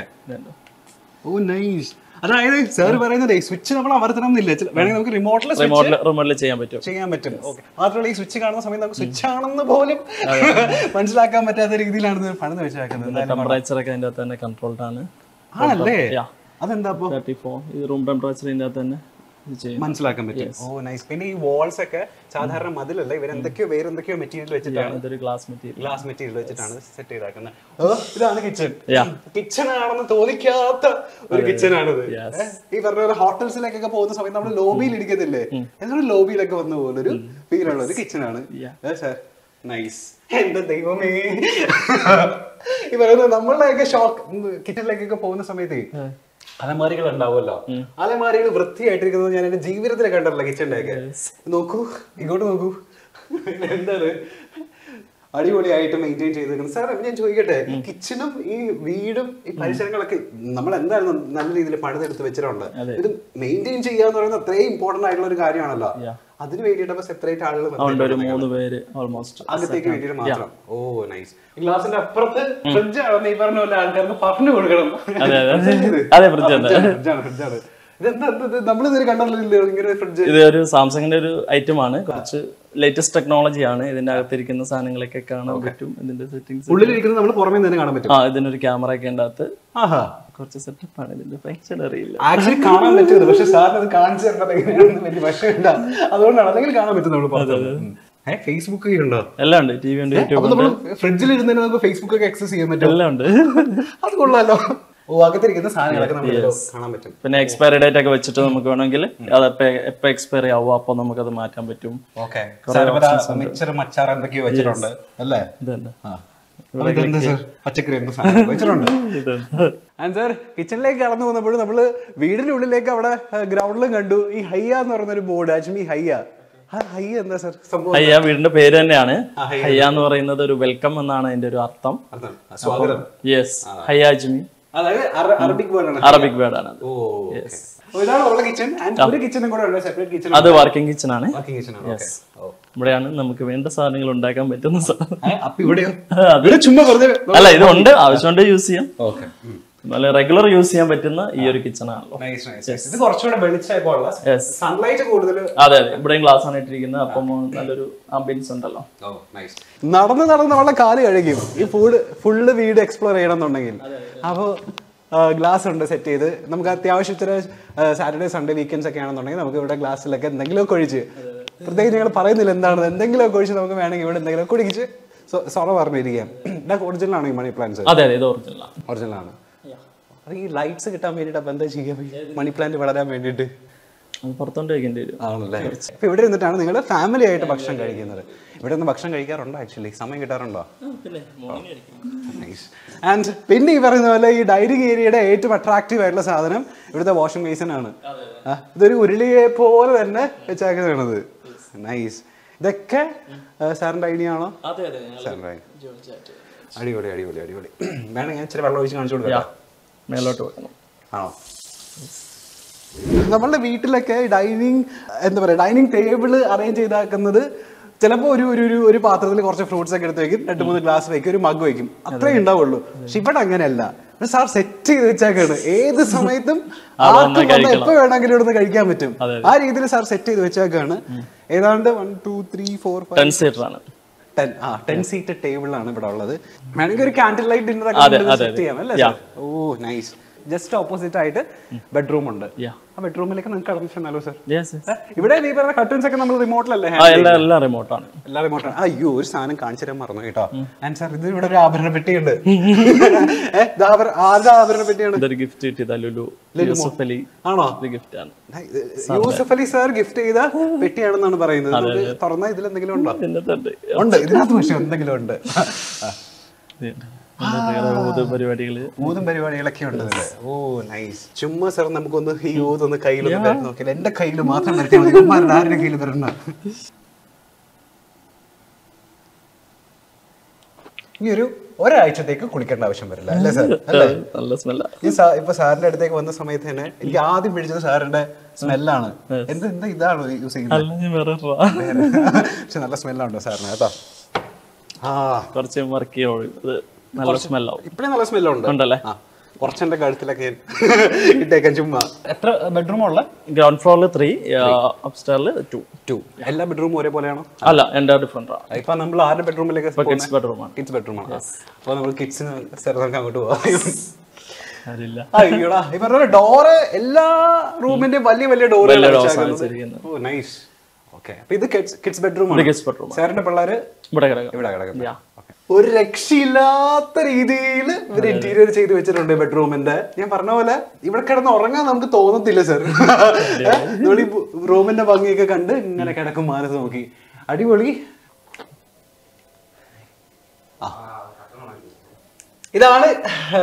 ഓ നൈസ് അതായത് സാർ പറയുന്നത് സ്വിച്ച് നമ്മൾ അമർത്തണം എന്നില്ല വേണമെങ്കിൽ നമുക്ക് റിമോട്ടിൽ റിമോട്ടിൽ റിമോട്ടിൽ ചെയ്യാൻ പറ്റും. ചെയ്യാൻ പറ്റും. ഓക്കെ മാത്രമല്ല ഈ സ്വിച്ച് കാണുന്ന സമയത്ത് നമുക്ക് സ്വിച്ച് ആണെന്ന് പോലും മനസ്സിലാക്കാൻ പറ്റാത്ത രീതിയിലാണ് പണിത് വെച്ചേക്കുന്നത്. ടെമ്പറേച്ചർ ഒക്കെ അകത്ത് തന്നെ കൺട്രോൾഡ് ആണ്. ആണല്ലേ. അതെന്താ ഇത് റൂം ടെമ്പറേച്ചർ അകത്ത് തന്നെ. മനസ്സിലാക്കാൻ പറ്റും. ഓ നൈസ് പിന്നെ ഈ വാൾസ് ഒക്കെ സാധാരണ മതിലല്ല? ഇവർ എന്തൊക്കെയോ വേറെ എന്തൊക്കെയോ മെറ്റീരിയൽ വെച്ചിട്ടാണ് ഇതൊരു ഗ്ലാസ് മെറ്റീരിയൽ ഗ്ലാസ് മെറ്റീരിയൽ വെച്ചിട്ടാണ് സെറ്റ് ചെയ്താക്കുന്നത്. ഓ ഇതാണ് കിച്ചൺ. കിച്ചൺ ആണെന്ന് തോന്നിക്കാത്ത ഒരു കിച്ചൺ ആണിത്. ഈ പറഞ്ഞ ഹോട്ടൽസിലേക്കൊക്കെ പോകുന്ന സമയത്ത് നമ്മൾ ലോബിയിൽ ഇരിക്കത്തില്ലേ? എന്നൊരു ലോബിയിലൊക്കെ വന്ന പോലെ ഒരു ഫീൽ ഉള്ള ഒരു കിച്ചൺ ആണ്. സാർ നൈസ് എന്റെ ദൈവമേ. ഈ പറയുന്നത് നമ്മളുടെയൊക്കെ ഷോക്ക് കിച്ചണിലേക്കൊക്കെ പോകുന്ന സമയത്ത് അലമാരികൾ ഉണ്ടാവുമല്ലോ അലമാരികൾ വൃത്തിയായിട്ടിരിക്കുന്നത് ഞാൻ എന്റെ ജീവിതത്തിൽ കണ്ടിട്ടില്ല കിച്ചണിലേക്ക് നോക്കൂ ഇങ്ങോട്ട് നോക്കൂ. എന്താണ്? അടിപൊളിയായിട്ട് മെയിന്റെയിൻ ചെയ്തിരിക്കുന്നത് സാർ ഞാൻ ചോദിക്കട്ടെ കിച്ചണും ഈ വീടും ഈ പരിസരങ്ങളൊക്കെ നമ്മൾ എന്തായാലും നല്ല രീതിയിൽ പണിതെടുത്ത് വെച്ചിട്ടുണ്ട്? ഇത് മെയിന്റെയിൻ ചെയ്യുക എന്ന് പറയുന്നത് അത്രയും ഇമ്പോർട്ടന്റ് ആയിട്ടുള്ള ഒരു കാര്യമാണല്ലോ. അതിന് വേണ്ടിയിട്ട് അപ്പൊ സെപ്പറേറ്റ് ആളുകൾ ഒരു മൂന്ന് പേര് ഓൾമോസ്റ്റ് അകത്തേക്ക് വേണ്ടിയിട്ട് മാത്രം. ഓ നൈസ് ഗ്ലാസിന്റെ അപ്പുറത്ത് ഫ്രിഡ്ജ് ആണെന്ന് ഈ പറഞ്ഞ പോലെ ആൾക്കാർക്ക് പറഞ്ഞു കൊടുക്കണം. അതെ, അതെ. അതെ, fridge ആണ്. ഫ്രിഡ്ജാണ് ഫ്രിഡ്ജ് ഇത് ഒരു സാംസങ്ങിന്റെ ഒരു ഐറ്റം ആണ്. കുറച്ച് ലേറ്റസ്റ്റ് ടെക്നോളജി ആണ്. ഇതിന്റെ അകത്തിരിക്കുന്ന സാധനങ്ങളൊക്കെ കാണാൻ പറ്റും. ഇതിന്റെ സെറ്റിംഗ്സ് ഉള്ളിലിരിക്കുന്നത് നമ്മൾ പുറമേ തന്നെ കാണാൻ പറ്റും. ആ ഇതിനൊരു ക്യാമറ ഒക്കെ ഉണ്ടാകത്ത് ആഹാ. കുറച്ച് സെറ്റപ്പ് ആണ് ഇതിന്റെ ഫങ്ഷൻ അറിയില്ല. ആക്ച്വലി കാണാൻ പറ്റുന്നത് പക്ഷെ സാറിന് അത് കാണിച്ചു തരുന്നത് എങ്ങനെയാണെന്ന് വലിയ അതുകൊണ്ടാണ് അല്ലെങ്കിൽ കാണാൻ പറ്റുന്നത് ഫേസ്ബുക്ക് ഒക്കെ ഉണ്ടോ? എല്ലാം ഉണ്ട് ടി വി ഉണ്ട് യൂട്യൂബ് നമ്മൾ ഫ്രിഡ്ജിൽ ഇരുന്നതിന് നമുക്ക് ഫേസ്ബുക്ക് ഒക്കെ ആക്സസ് ചെയ്യാൻ പറ്റും. എല്ലാം ഉണ്ട്. അത് കൊള്ളാലോ. ഓ അകത്തിരിക്കുന്ന സാധനങ്ങളൊക്കെ നമുക്ക് കാണാൻ പറ്റും. പിന്നെ എക്സ്പയറി ഡേറ്റ് ഒക്കെ വെച്ചിട്ട് നമുക്ക് വേണമെങ്കിൽ അത് എപ്പോ എക്സ്പയറി ആവും അപ്പൊ നമുക്ക് അത് മാറ്റാൻ പറ്റും. ഓക്കെ മച്ചാർ എന്തൊക്കെയോ വെച്ചിട്ടുണ്ട്. അല്ലേ? ഇതന്നെ. പച്ചക്കറി ആൻഡ് സാർ കിച്ചണിലേക്ക് കടന്നു പോകുമ്പോൾ നമ്മൾ വീടിന്റെ ഉള്ളിലേക്ക് അവിടെ ഗ്രൗണ്ടിലും കണ്ടു. ഈ ഹയ്യ എന്ന് പറയുന്ന ഒരു ബോർഡ് അജ്മി ഹയ്യ. ആ ഹയ്യ എന്താ സാർ? സംഭവം ഹയ്യ വീടിന്റെ പേര് തന്നെയാണ്. ഹയ്യ. എന്ന് പറയുന്നത് ഒരു വെൽക്കം എന്നാണ് അതിന്റെ ഒരു അർത്ഥം. സ്വാഗതം. യെസ് ഹയ്യാജ്മി അതായത് അറബിക് വേർഡ് അറബിക് ഇതാണ് കിച്ചൺ ആൻഡ് ഒരു കിച്ചണും കൂടെ ഉണ്ട് സെപ്പറേറ്റ് കിച്ചൺ അത് വർക്കിംഗ് കിച്ചൺ ആണ്. വർക്കിംഗ് കിച്ചൺ ആണ്. ഇവിടെയാണ് നമുക്ക് വേണ്ട സാധനങ്ങൾ ഉണ്ടാക്കാൻ പറ്റുന്ന സാധനം ഇത് ഉണ്ട് അല്ല ആവശ്യമുണ്ട് യൂസ് ചെയ്യാം. ഓക്കെ നല്ല റെഗുലർ യൂസ് ചെയ്യാൻ പറ്റുന്ന ഈ ഒരു കിച്ചൺ ആണല്ലോ. നൈസ് നൈസ് ഇത് കുറച്ചുകൂടെ വെളിച്ചമായപ്പോ സൺലൈറ്റ് കൂടുതൽ അതെ അതെ. ഇവിടെയും ഗ്ലാസ് ആണ് ഇട്ടിരിക്കുന്നത്. അപ്പം നല്ലൊരു ആംബിയൻസ് ഉണ്ടല്ലോ. നടന്ന് നടന്ന് നമ്മളെ കാൽ കഴുകിയും. ഈ ഫുഡ് ഫുള്ള് വീട് എക്സ്പ്ലോർ ചെയ്യണമെന്നുണ്ടെങ്കിൽ. അപ്പോൾ ഗ്ലാസ് ഉണ്ട് സെറ്റ് ചെയ്ത്. നമുക്ക് അത്യാവശ്യത്തിന് സാറ്റർഡേ സൺഡേ വീക്കെൻഡ്സ് ഒക്കെ ആണെന്നുണ്ടെങ്കിൽ നമുക്ക് ഇവിടെ ഗ്ലാസ്സിലൊക്കെ എന്തെങ്കിലുമൊക്കെ ഒഴിച്ച്. പ്രത്യേകിച്ച് നിങ്ങൾ പറയുന്നില്ല എന്താണ് എന്തെങ്കിലുമൊക്കെ ഒഴിച്ച് നമുക്ക് വേണമെങ്കിൽ ഇവിടെ എന്തെങ്കിലും കുടിച്ച് സോറ പറഞ്ഞിരിക്കാം ഇതൊക്കെ ഒറിജിനൽ ഈ മണി പ്ലാന്റ്സ് അതെ അതെ ഇത് ഒറിജിനലാണ് ആണ്. ഈ ലൈറ്റ്സ് കിട്ടാൻ വേണ്ടിയിട്ട് അപ്പം എന്താ ചെയ്യാൻ മണി പ്ലാന്റ് വളരാൻ വേണ്ടിട്ട് ആണല്ലേ? ഇപ്പൊ ഇവിടെ ഇരുന്നിട്ടാണ് നിങ്ങൾ ഫാമിലി ആയിട്ട് ഭക്ഷണം കഴിക്കുന്നത്. ഇവിടെ നിന്ന് ഭക്ഷണം കഴിക്കാറുണ്ടോ ആക്ച്വലി സമയം കിട്ടാറുണ്ടോ? ആൻഡ് പിന്നെ ഈ പറയുന്ന പോലെ ഈ ഡൈനിങ് ഏരിയയുടെ ഏറ്റവും അട്രാക്റ്റീവ് ആയിട്ടുള്ള സാധനം ഇവിടുത്തെ വാഷിംഗ് ബേസിൻ ആണ്. ആ, ഇതൊരു ഉരുളിയെ പോലെ തന്നെ വെച്ചാക്കുന്നതാണത്. നൈസ് ഇതൊക്കെ സാറിന്റെ ഐഡിയ ആണോ? സാറിന്റെ അടിപൊളി അടിപൊളി അടിപൊളി. വേണം ഞാൻ ഇച്ചിരി വെള്ളം ഒഴിച്ച് കാണിച്ചു കൊടുക്കാം മേലോട്ട് വെക്കണം. ആണോ? നമ്മളുടെ വീട്ടിലൊക്കെ ഡൈനിങ് എന്താ പറയുക ഡൈനിങ് ടേബിൾ അറേഞ്ച് ചെയ്താക്കുന്നത് ചിലപ്പോൾ ഒരു ഒരു ഒരു ഒരു പാത്രത്തിൽ കുറച്ച് ഫ്രൂട്ട്സ് ഒക്കെ എടുത്ത് വെക്കും. രണ്ട് മൂന്ന് ഗ്ലാസ് വെക്കും ഒരു മഗ് വെക്കും. അത്രേ ഉണ്ടാവുള്ളൂ. പക്ഷെ ഇവിടെ അങ്ങനെയല്ല. സാർ സെറ്റ് ചെയ്ത് വെച്ചേക്കാണ്. ഏത് സമയത്തും ആർക്കും എപ്പോ വേണമെങ്കിലും ഇവിടുന്ന് കഴിക്കാൻ പറ്റും. ആ രീതിയിൽ സാർ സെറ്റ് ചെയ്ത് വെച്ചേക്കാണ്. ഏതാണ്ട് one two three four five ten seater ആണ്. ടെൻ ആ ടെൻ സീറ്റ് ടേബിൾ ആണ് ഇവിടെ ഉള്ളത്. വേണമെങ്കിൽ ഒരു കാൻഡിൽ ലൈറ്റ് ഡിന്നർ ഒക്കെ സെറ്റ് ചെയ്യാം അല്ലേ ഓ നൈസ് ജസ്റ്റ് ഓപ്പോസിറ്റ് ആയിട്ട് ബെഡ്റൂം ഉണ്ട്. ആ ബെഡ്റൂമിലേക്ക് നിങ്ങൾക്ക് കടന്നു ചെന്നാലോ സർ ഇവിടെ നീ പറഞ്ഞ കർട്ടൻസ് ഒക്കെ നമ്മൾ റിമോട്ടിലല്ലേ എല്ലാം റിമോട്ടാണ് എല്ലാ റിമോട്ടാണ് അയ്യോ ഒരു സാധനം കാണിച്ചു തരാൻ മറന്നു കേട്ടോ. ആൻഡ് സർ ഇത് ഇവിടെ ഒരു ആഭരണ പെട്ടിയുണ്ട്. ആരുടെ ആഭരണ പെട്ടിയാണ്? ഇതൊരു ഗിഫ്റ്റ് കിട്ടിയതാ ലുലു. യൂസഫ് അലി ആണോ? ഗിഫ്റ്റ് ആണ്. യൂസഫ് അലി സാർ ഗിഫ്റ്റ് ചെയ്ത പെട്ടിയാണെന്നാണ് പറയുന്നത്. തുറന്നാൽ തുറന്ന ഇതിൽ എന്തെങ്കിലും ഉണ്ടോ ഉണ്ട്. ഇതിനകത്ത് പക്ഷെ എന്തെങ്കിലും ഉണ്ട്. ഊത് പരിപാടികൾ? ഊതും പരിപാടികളൊക്കെ ഉണ്ട്. ഓ നൈസ് ചുമ്മാ സാർ നമുക്കൊന്ന് ഈ ഊതൊന്ന് കയ്യിലൊന്ന് തരാൻ നോക്കില്ല എന്റെ കയ്യിൽ മാത്രം വരച്ചാൽ മതി. ഉമ്മാരുടെ ആരുടെ കയ്യിൽ വരണ്ട ഈ ഒരു ഒരാഴ്ചത്തേക്ക് കുളിക്കേണ്ട ആവശ്യം വരില്ല. അല്ലേ സാർ? അല്ലേ? നല്ല സ്മെല്ലാ ഈ ഇപ്പൊ സാറിന്റെ അടുത്തേക്ക് വന്ന സമയത്ത് തന്നെ എനിക്ക് ആദ്യം പിടിച്ചത് സാറിന്റെ സ്മെല്ലാണ് എന്ത് എന്താ ഇതാണ് യൂസ് ചെയ്യുന്നത്. പക്ഷെ നല്ല സ്മെല്ലുണ്ടോ സാറിന്? കേട്ടോ. ആ. കുറച്ച് വർക്ക് ചെയ്യുള്ളൂ നല്ല സ്മെല്ലാവും ഇപ്പഴേ നല്ല സ്മെല്ലുണ്ട് ഉണ്ടല്ലേ? ആ കുറച്ചെന്റെ കഴുത്തിലൊക്കെ ഇട്ടേക്കാൻ ചുമ്മാ. എത്ര ബെഡ്റൂം ഉള്ള? ഗ്രൗണ്ട് ഫ്ലോറിൽ ത്രീ അപ്സ്റ്റേറിൽ ടു ടു എല്ലാ ബെഡ്റൂമും ഒരേപോലെയാണോ അല്ല എന്റെ ഡിഫറെന്റ് ഇപ്പൊ നമ്മൾ ആരുടെ ബെഡ്റൂമിലേക്ക് കിഡ്സ് ബെഡ്റൂം ആണ്. കിഡ്സ് ബെഡ്റൂം ആണ്. അപ്പൊ നമ്മൾ കിഡ്സിന് നമുക്ക് അങ്ങോട്ട് പോവാം. അയ്യോടാ പറഞ്ഞ ഡോറ് എല്ലാ റൂമിന്റെയും വലിയ വലിയ ഡോറുകൾ ഓ നൈസ് ഓക്കെ ഇത് കിഡ്സ് ബെഡ്റൂം ആണ്. കിഡ്സ് ബെഡ്റൂം സാറിന്റെ പിള്ളേര് ഇവിടെ കിടക്കും. ഇവിടെ. Okay. ഒരു രക്ഷയില്ലാത്ത രീതിയിൽ ഇവർ ഇന്റീരിയർ ചെയ്ത് വെച്ചിട്ടുണ്ട് ബെഡ്റൂമിന്റെ ഞാൻ പറഞ്ഞ പോലെ ഇവിടെ കിടന്ന് ഉറങ്ങാൻ നമുക്ക് തോന്നത്തില്ല സർ നമ്മൾ ഈ റൂമിന്റെ ഭംഗിയൊക്കെ കണ്ട് ഇങ്ങനെ കിടക്കും മാനസ് നോക്കി. അടിപൊളി. ആ. ഇതാണ്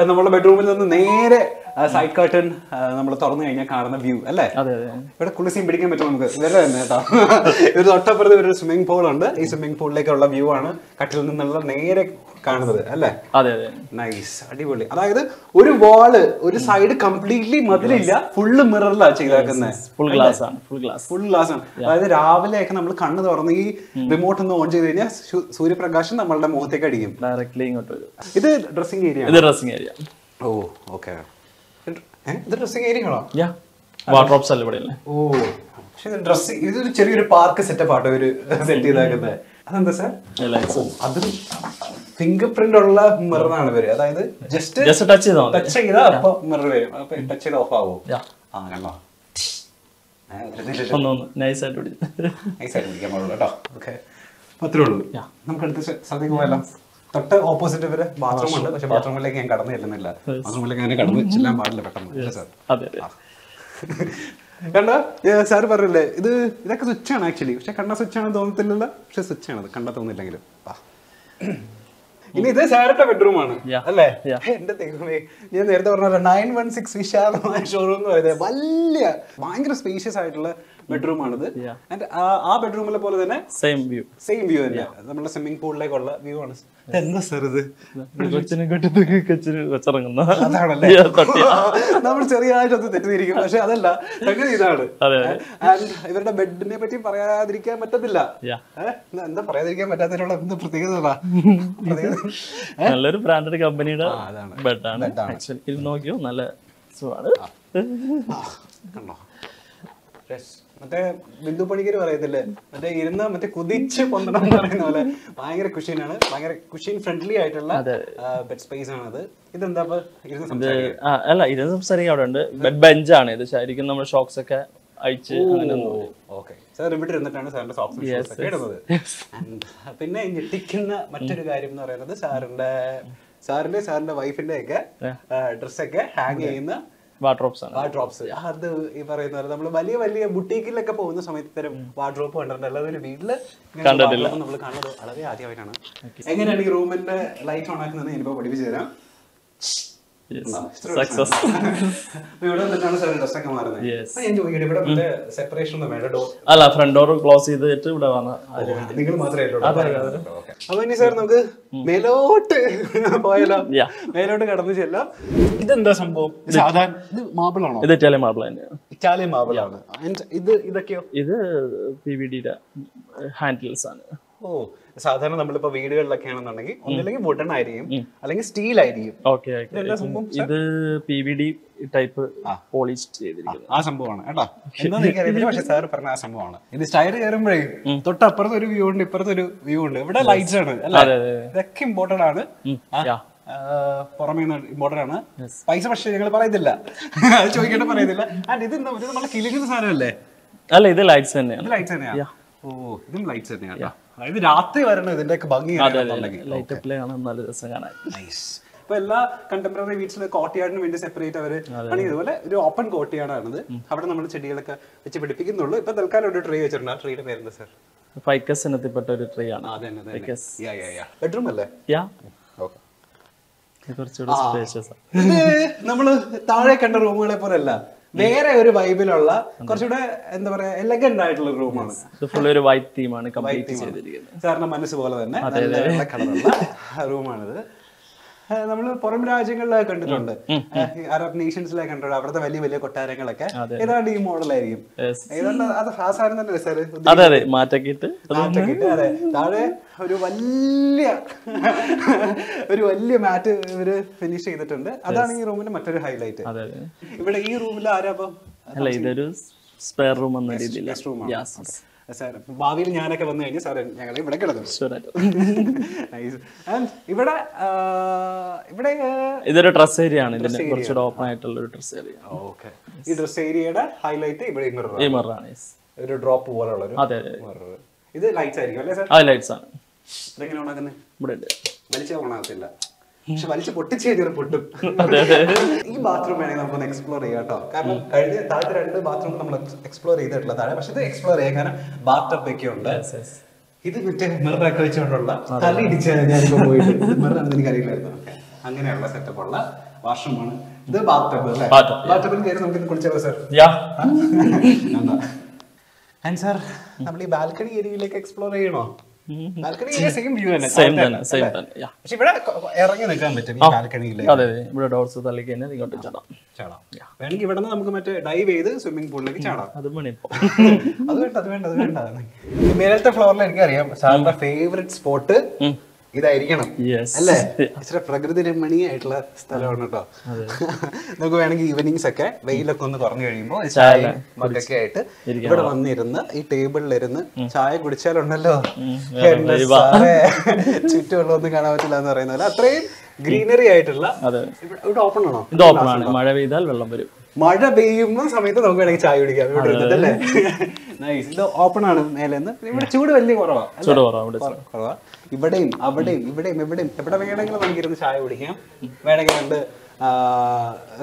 നമ്മുടെ ബെഡ്റൂമിൽ നിന്ന് നേരെ സൈഡ് കർട്ടൻ നമ്മൾ തുറന്നു കഴിഞ്ഞാൽ കാണുന്ന വ്യൂ അല്ലേ? അതെ അതെ. ഇവിടെ കുളിസീം പിടിക്കാൻ പറ്റും നമുക്ക്? ഇവരുടെ തന്നെ കേട്ടോ. ഒരു തൊട്ടപ്പുറത്ത് ഒരു സ്വിമ്മിംഗ് പൂൾ ഉണ്ട്. ഈ സ്വിമ്മിംഗ് പൂളിലേക്കുള്ള വ്യൂ ആണ്. കട്ടിൽ നിന്നുള്ള നേരെ കാണുന്നത് അല്ലേ? അതെ അതെ. നൈസ് അടിപൊളി. അതായത് ഒരു വാൾ ഒരു സൈഡ് കംപ്ലീറ്റ്ലി മതിലില്ല ഫുള്ള് മിററിലാ ചെയ്താക്കുന്നത് ഫുൾ ഗ്ലാസ് ആണ് ഫുൾ ഗ്ലാസ് ഫുൾ ഗ്ലാസ് ആണ്. അതായത് രാവിലെ ഒക്കെ നമ്മൾ കണ്ണ് തുറന്ന് ഈ റിമോട്ട് ഒന്ന് ഓൺ ചെയ്ത് കഴിഞ്ഞാൽ സൂര്യപ്രകാശം നമ്മളുടെ മുഖത്തേക്ക് അടിക്കും. ഡയറക്ട്ലി ഇങ്ങോട്ട് ഇത് ഡ്രസ്സിംഗ് ഏരിയ ഇത് ഡ്രസ്സിംഗ് ഏരിയ ഓ ഓക്കെ ഇത് ഡ്രസ്സിംഗ് ഏരിയകളോ വാർഡ്രോപ്സ് അല്ല ഇവിടെ ഓ പക്ഷെ ഡ്രസ്സിംഗ് ഇതൊരു ചെറിയൊരു പാർക്ക് സെറ്റപ്പ് ആട്ടോ ഒരു സെറ്റ് ചെയ്തേക്കുന്നത് അതെന്താ സാർ? അതും ഫിംഗർ പ്രിന്റ് ഉള്ള മിററാണ് ഇവർ അതായത് ജസ്റ്റ് ജസ്റ്റ് ടച്ച് ചെയ്താൽ ടച്ച് ചെയ്താൽ അപ്പൊ മിറർ വരും. അപ്പൊ ടച്ച് ചെയ്ത് ഓഫ് ആവോ. ആ കണ്ടോ. നമുക്ക് അടുത്ത സ്ഥ- സ്ഥലത്തേക്ക് പോയാലോ തൊട്ട് ഓപ്പോസിറ്റ് വരെ ബാത്റൂം ഉണ്ട്. പക്ഷെ ബാത്റൂമിലേക്ക് ഞാൻ കടന്നു ചെല്ലുന്നില്ല. ബാത്റൂമിലേക്ക് അങ്ങനെ കടന്നു ചെല്ലാൻ പാടില്ല പെട്ടെന്ന്. അതെ കണ്ടോ? സാർ പറഞ്ഞില്ലേ ഇത് ഇതൊക്കെ സ്വിച്ച് ആണ് ആക്ച്വലി പക്ഷെ കണ്ട സ്വിച്ച് ആണ് തോന്നത്തില്ലല്ലോ? പക്ഷെ സ്വിച്ച് ആണ് കണ്ട തോന്നില്ലെങ്കിലും. ഇനി ഇത് സാറിന്റെ ബെഡ്റൂം ആണ്. അല്ലേ. എന്റെ ദൈവമേ. ഞാൻ നേരത്തെ പറഞ്ഞ നയൻ വൺ സിക്സ് വിശാലമായ ഷോറൂം എന്ന് പറയുന്നത് വലിയ ഭയങ്കര സ്പേഷ്യസ് ആയിട്ടുള്ള ബെഡ്റൂം ആണിത്. ആൻഡ് ആ ബെഡ്റൂമിലെ പോലെ തന്നെ സെയിം വ്യൂ സെയിം വ്യൂ തന്നെ. നമ്മുടെ സ്വിമ്മിംഗ് പൂളിലേക്കുള്ള വ്യൂ ആണ്. എന്താ സാർ ഇത്? കൊച്ചിനെ അതാണല്ലേ. നമ്മൾ ചെറിയതായിട്ടൊന്ന് തെറ്റിദ്ധരിക്കും. പക്ഷെ അതല്ല സംഗതി ഇതാണ്. ആൻഡ് ഇവരുടെ ബെഡിനെ പറ്റി പറയാതിരിക്കാൻ പറ്റത്തില്ല. Yeah. എന്താ- പറയാതിരിക്കാൻ പറ്റാത്തതിനുള്ള എന്താ പ്രത്യേകത നല്ലൊരു ബ്രാൻഡഡ് കമ്പനിയുടെ. ബെഡാണ്. ആക്ച്വലി ഇത് നോക്കിയോ? നല്ല സുഖമാണ്. കണ്ടോ. മറ്റേ ബിന്ദു പണിക്കര് പറയത്തില്ലേ? മറ്റേ ഇരുന്ന് മറ്റേ കുതിച്ച് പൊന്തണം പറയുന്ന പോലെ. ഭയങ്കര കുഷീനാണ് ഭയങ്കര കുഷീൻ ഫ്രണ്ട്ലി ആയിട്ടുള്ള ബെഡ് സ്പേസ് ആണ് അത് ഇതെന്താ അല്ല ഇരുന്ന് സംസാരിക്കാൻ അവിടെ ഉണ്ട്. ബെഡ് ആണ്. ഇത് ശരിക്കും നമ്മൾ ഷോക്സ് ഒക്കെ And പിന്നെ ഞെട്ടിക്കുന്ന മറ്റൊരു കാര്യം എന്ന് പറയുന്നത് സാറിന്റെ സാറിന്റെ സാറിന്റെ വൈഫിന്റെ ഒക്കെ ഡ്രസ്സൊക്കെ ഹാങ് ചെയ്യുന്ന വാർഡ്രോപ്സ് ആണ് വാർഡ്രോപ്സ് അത് ഈ പറയുന്ന പോലെ നമ്മൾ വലിയ വലിയ ബുട്ടീക്കിലൊക്കെ പോകുന്ന സമയത്ത് ഇത്തരം വാർഡ്രോപ്പ് കണ്ടിട്ടുണ്ട്. അല്ലാതെ ഒരു വീട്ടിൽ കണ്ടിട്ടില്ല. നമ്മൾ കാണുന്നത് വളരെ ആദ്യമായിട്ടാണ്. എങ്ങനെയാണ് ഈ റൂമിന്റെ ലൈറ്റ് ഓൺ ആക്കുന്നത് ഞാനിപ്പോ പഠിപ്പിച്ചു തരാം. സക്സസ് അല്ല ഫ്രണ്ട് ഡോർ ക്ലോസ് ചെയ്തിട്ട് ഇവിടെ വന്ന നിങ്ങൾ മാത്രമേ അപ്പൊ ഇനി സാർ നമുക്ക് മേലോട്ട് പോയാലോ. മേലോട്ട് കടന്നു ചെല്ലാം. ഇതെന്താ സംഭവം? ഇത് സാധാരണ ഇത് മാർബിൾ ആണോ ഇത് ഇറ്റാലിയൻ മാർബിൾ തന്നെയാണ് ഇറ്റാലിയൻ മാർബിൾ ആണ് ഇത് ഇതൊക്കെയോ? ഇത് പി വി ഡിയുടെ ഹാൻഡിൽസ് ആണ്. ഓ സാധാരണ നമ്മളിപ്പോ വീടുകളിലൊക്കെ ആണെന്നുണ്ടെങ്കിൽ ഒന്നില്ലെങ്കിൽ വുഡൻ ആയിരിക്കും അല്ലെങ്കിൽ സ്റ്റീൽ ആയിരിക്കും. ഇത് P V D type polish ചെയ്തിരിക്കുന്നത്. ആ സംഭവമാണ് കേട്ടോ. എന്താ എനിക്കറിയത്തില്ല പക്ഷെ സാർ പറഞ്ഞ ആ സംഭവമാണ്. ഇത് സ്റ്റയർ കയറുമ്പോഴേ തൊട്ടപ്പുറത്ത് ഒരു വ്യൂ ഉണ്ട് ഇപ്പുറത്ത് ഒരു വ്യൂ ഉണ്ട്. ഇവിടെ ലൈറ്റ്സ് ആണ് അല്ലേ? ഇതൊക്കെ ഇമ്പോർട്ടന്റ് ആണ്. പുറമേ ഇമ്പോർട്ടന്റ് ആണ്. പൈസ പക്ഷേ ഞങ്ങൾ പറയത്തില്ല. അത് ചോദിക്കേണ്ട പറയത്തില്ല. ആൻഡ് ഇത് നമ്മളെ കിളിക്കുന്ന സാധനമല്ലേ? അല്ല ഇത് ലൈറ്റ്സ് തന്നെയാണ്. ഇത് ലൈറ്റ്സ് തന്നെയാണ് ഓ ഇതും ലൈറ്റ്സ് തന്നെയാണ് ഇത് രാത്രി വരണം ഇതിന്റെ ഒക്കെ ഭംഗി കാണണമെന്നുണ്ടെങ്കിൽ. ലൈറ്റ് അപ്പ് കാണാൻ നല്ല രസം കാണാൻ. ഇപ്പൊ എല്ലാ കണ്ടംപററി വീട്ടിലെ കോട്ടയാടിന് വേണ്ടി സെപ്പറേറ്റ് അവർ ഇതുപോലെ ഒരു ഓപ്പൺ കോട്ടിയാടാണിത് അവിടെ നമ്മൾ ചെടികളൊക്കെ വെച്ച് പിടിപ്പിക്കുന്നുള്ളൂ. ഇപ്പൊ തൽക്കാലം ഒരു ട്രീ വെച്ചിട്ടുണ്ട്. ആ ട്രീയുടെ പേരെന്താ സർ ഫൈക്കസ് ഇനത്തിൽപ്പെട്ട ഒരു ട്രീ ആണ്. ബെഡ്റൂം അല്ലേ? കുറച്ചുകൂടെ സ്പേഷ്യസ് നമ്മൾ താഴെ കണ്ട റൂമുകളെ പോലെയല്ല വേറെ ഒരു വൈബിലുള്ള കുറച്ചുകൂടെ എന്താ പറയാ എലഗന്റ് ആയിട്ടുള്ള റൂമാണ് ഫുൾ ഒരു വൈറ്റ് തീമാണ് സാറിന്റെ മനസ്സ് പോലെ തന്നെ റൂമാണിത് നമ്മൾ പുറം രാജ്യങ്ങളിലൊക്കെ കണ്ടിട്ടുണ്ട്. അറബ് നേഷൻസിലൊക്കെ കണ്ടിട്ടുണ്ട്. അവിടുത്തെ വലിയ വലിയ കൊട്ടാരങ്ങളൊക്കെ. ഏതാണ്ട് ഈ മോഡലായിരിക്കും. ഏതാണ്ട് അത് ആ സാധനം തന്നെ സാർ അതെ അതെ. മാറ്റക്കിട്ട്. അതെ. താഴെ ഒരു വലിയ ഒരു വലിയ മാറ്റ് ഇവർ ഫിനിഷ് ചെയ്തിട്ടുണ്ട്. അതാണ് ഈ റൂമിന്റെ മറ്റൊരു ഹൈലൈറ്റ് ഇവിടെ ഈ റൂമിൽ ആരാ അപ്പം? അല്ല ഇതൊരു സ്പെയർ റൂം എന്ന രീതിയിൽ സാർ ഭാവിയിൽ ഞാനൊക്കെ വന്നു കഴിഞ്ഞാൽ സാർ ഞങ്ങൾ ഇവിടെ കിടന്നു നൈസ് ആൻഡ് ഇവിടെ ഇവിടെ ഇതൊരു ഡ്രസ് ഏരിയ ആണ്. ഇതിന്റെ കുറച്ചുകൂടെ ഓപ്പൺ ആയിട്ടുള്ള ഒരു ഡ്രസ് ഏരിയ ഓക്കെ ഈ ഡ്രസ് ഏരിയയുടെ ഹൈലൈറ്റ് ഇവിടെ ഈ മിററാണ് ഒരു ഡ്രോപ്പ് പോലെയുള്ള ഒരു അതെ അതെ ഇത് ലൈറ്റ്സ് ആയിരിക്കും അല്ലേ സാർ ആ ലൈറ്റ്സ് ആണ്. ഇതെങ്ങനെ ഓണാക്കുന്നത് ഇവിടെ ഉണ്ട് വലിച്ച ഓണാകത്തില്ല പക്ഷെ വലിച്ച് പൊട്ടിച്ച് കഴിഞ്ഞാൽ പൊട്ടും. ഈ ബാത്റൂം വേണമെങ്കിൽ നമുക്കൊന്ന് എക്സ്പ്ലോർ ചെയ്യാം കേട്ടോ കാരണം കഴിഞ്ഞ താഴത്തെ രണ്ട് ബാത്റൂം നമ്മൾ എക്സ്പ്ലോർ ചെയ്തിട്ടുള്ള താഴെ പക്ഷെ ഇത് എക്സ്പ്ലോർ ചെയ്യാം കാരണം ബാത്റൂം ഒക്കെ ഉണ്ട് ഇത് മറ്റേ മിററൊക്കെ വെച്ചുകൊണ്ടുള്ള തല ഇടിച്ച ഞാനിപ്പോ പോയിട്ട് മിററാണെന്ന് എനിക്ക് അറിയില്ലായിരുന്നു. അങ്ങനെയുള്ള സെറ്റപ്പ് ഉള്ള വാഷ്റൂമാണ് ഇത് ബാത്റൂം അല്ലേ? ബാത്റൂമിൽ കയറി നമുക്ക് കുളിച്ചാലോ സാർ ആൻഡ് സാർ നമ്മൾ ഈ ബാൽക്കണി ഏരിയയിലേക്ക് എക്സ്പ്ലോർ ചെയ്യണോ? ഇറങ്ങി നിൽക്കാൻ പറ്റും അതെ ഇവിടെ ഡോർസ് ഇങ്ങോട്ട് ചാടാം. ചാടാം. വേണമെങ്കിൽ ഇവിടെ നിന്ന് നമുക്ക് മറ്റേ ഡൈവ് ചെയ്ത് സ്വിമ്മിംഗ് പൂളിലേക്ക് ചാടാം. അത് മണിപ്പോ അത് വേണ്ട അത് വേണ്ട അത് വേണ്ട. ഈ മേലത്തെ ഫ്ലോറിൽ എനിക്കറിയാം സാറിന്റെ ഫേവറേറ്റ് സ്പോട്ട് ഇതായിരിക്കണം. അല്ലേ? ഇച്ചിരി പ്രകൃതി രമണീയായിട്ടുള്ള സ്ഥലമാണ് കേട്ടോ നമുക്ക് വേണമെങ്കിൽ ഈവനിങ്സ് ഒക്കെ വെയിലൊക്കെ ഒന്ന് കുറഞ്ഞു കഴിയുമ്പോൾ ചായ മക്കൊക്കെ ആയിട്ട് ഇവിടെ വന്നിരുന്ന് ഈ ടേബിളിലിരുന്ന് ചായ കുടിച്ചാലുണ്ടല്ലോ. ചുറ്റുമുള്ള ഒന്നും കാണാൻ പറ്റില്ല എന്ന് പറയുന്നത് പോലെ. അത്രയും ഗ്രീനറി ആയിട്ടുള്ള ഇവിടെ ഓപ്പൺ ആണോ? ഇത് ഓപ്പൺ ആണ്. മഴ പെയ്താൽ വെള്ളം വരും. മഴ പെയ്യുന്ന സമയത്ത് നമുക്ക് വേണമെങ്കിൽ ചായ കുടിക്കാം. ഇവിടെ ഇരുന്നിട്ടല്ലേ നൈസ് ഇത് ഓപ്പൺ ആണ് മേലെ നിന്ന്. ഇവിടെ ചൂട് വലിയ കുറവാ. ഇവിടെയും അവിടെയും ഇവിടെയും എവിടെയും എവിടെ വേണമെങ്കിലും നമുക്ക് ഇരുന്ന് ചായ കുടിക്കാം. വേണമെങ്കിൽ രണ്ട്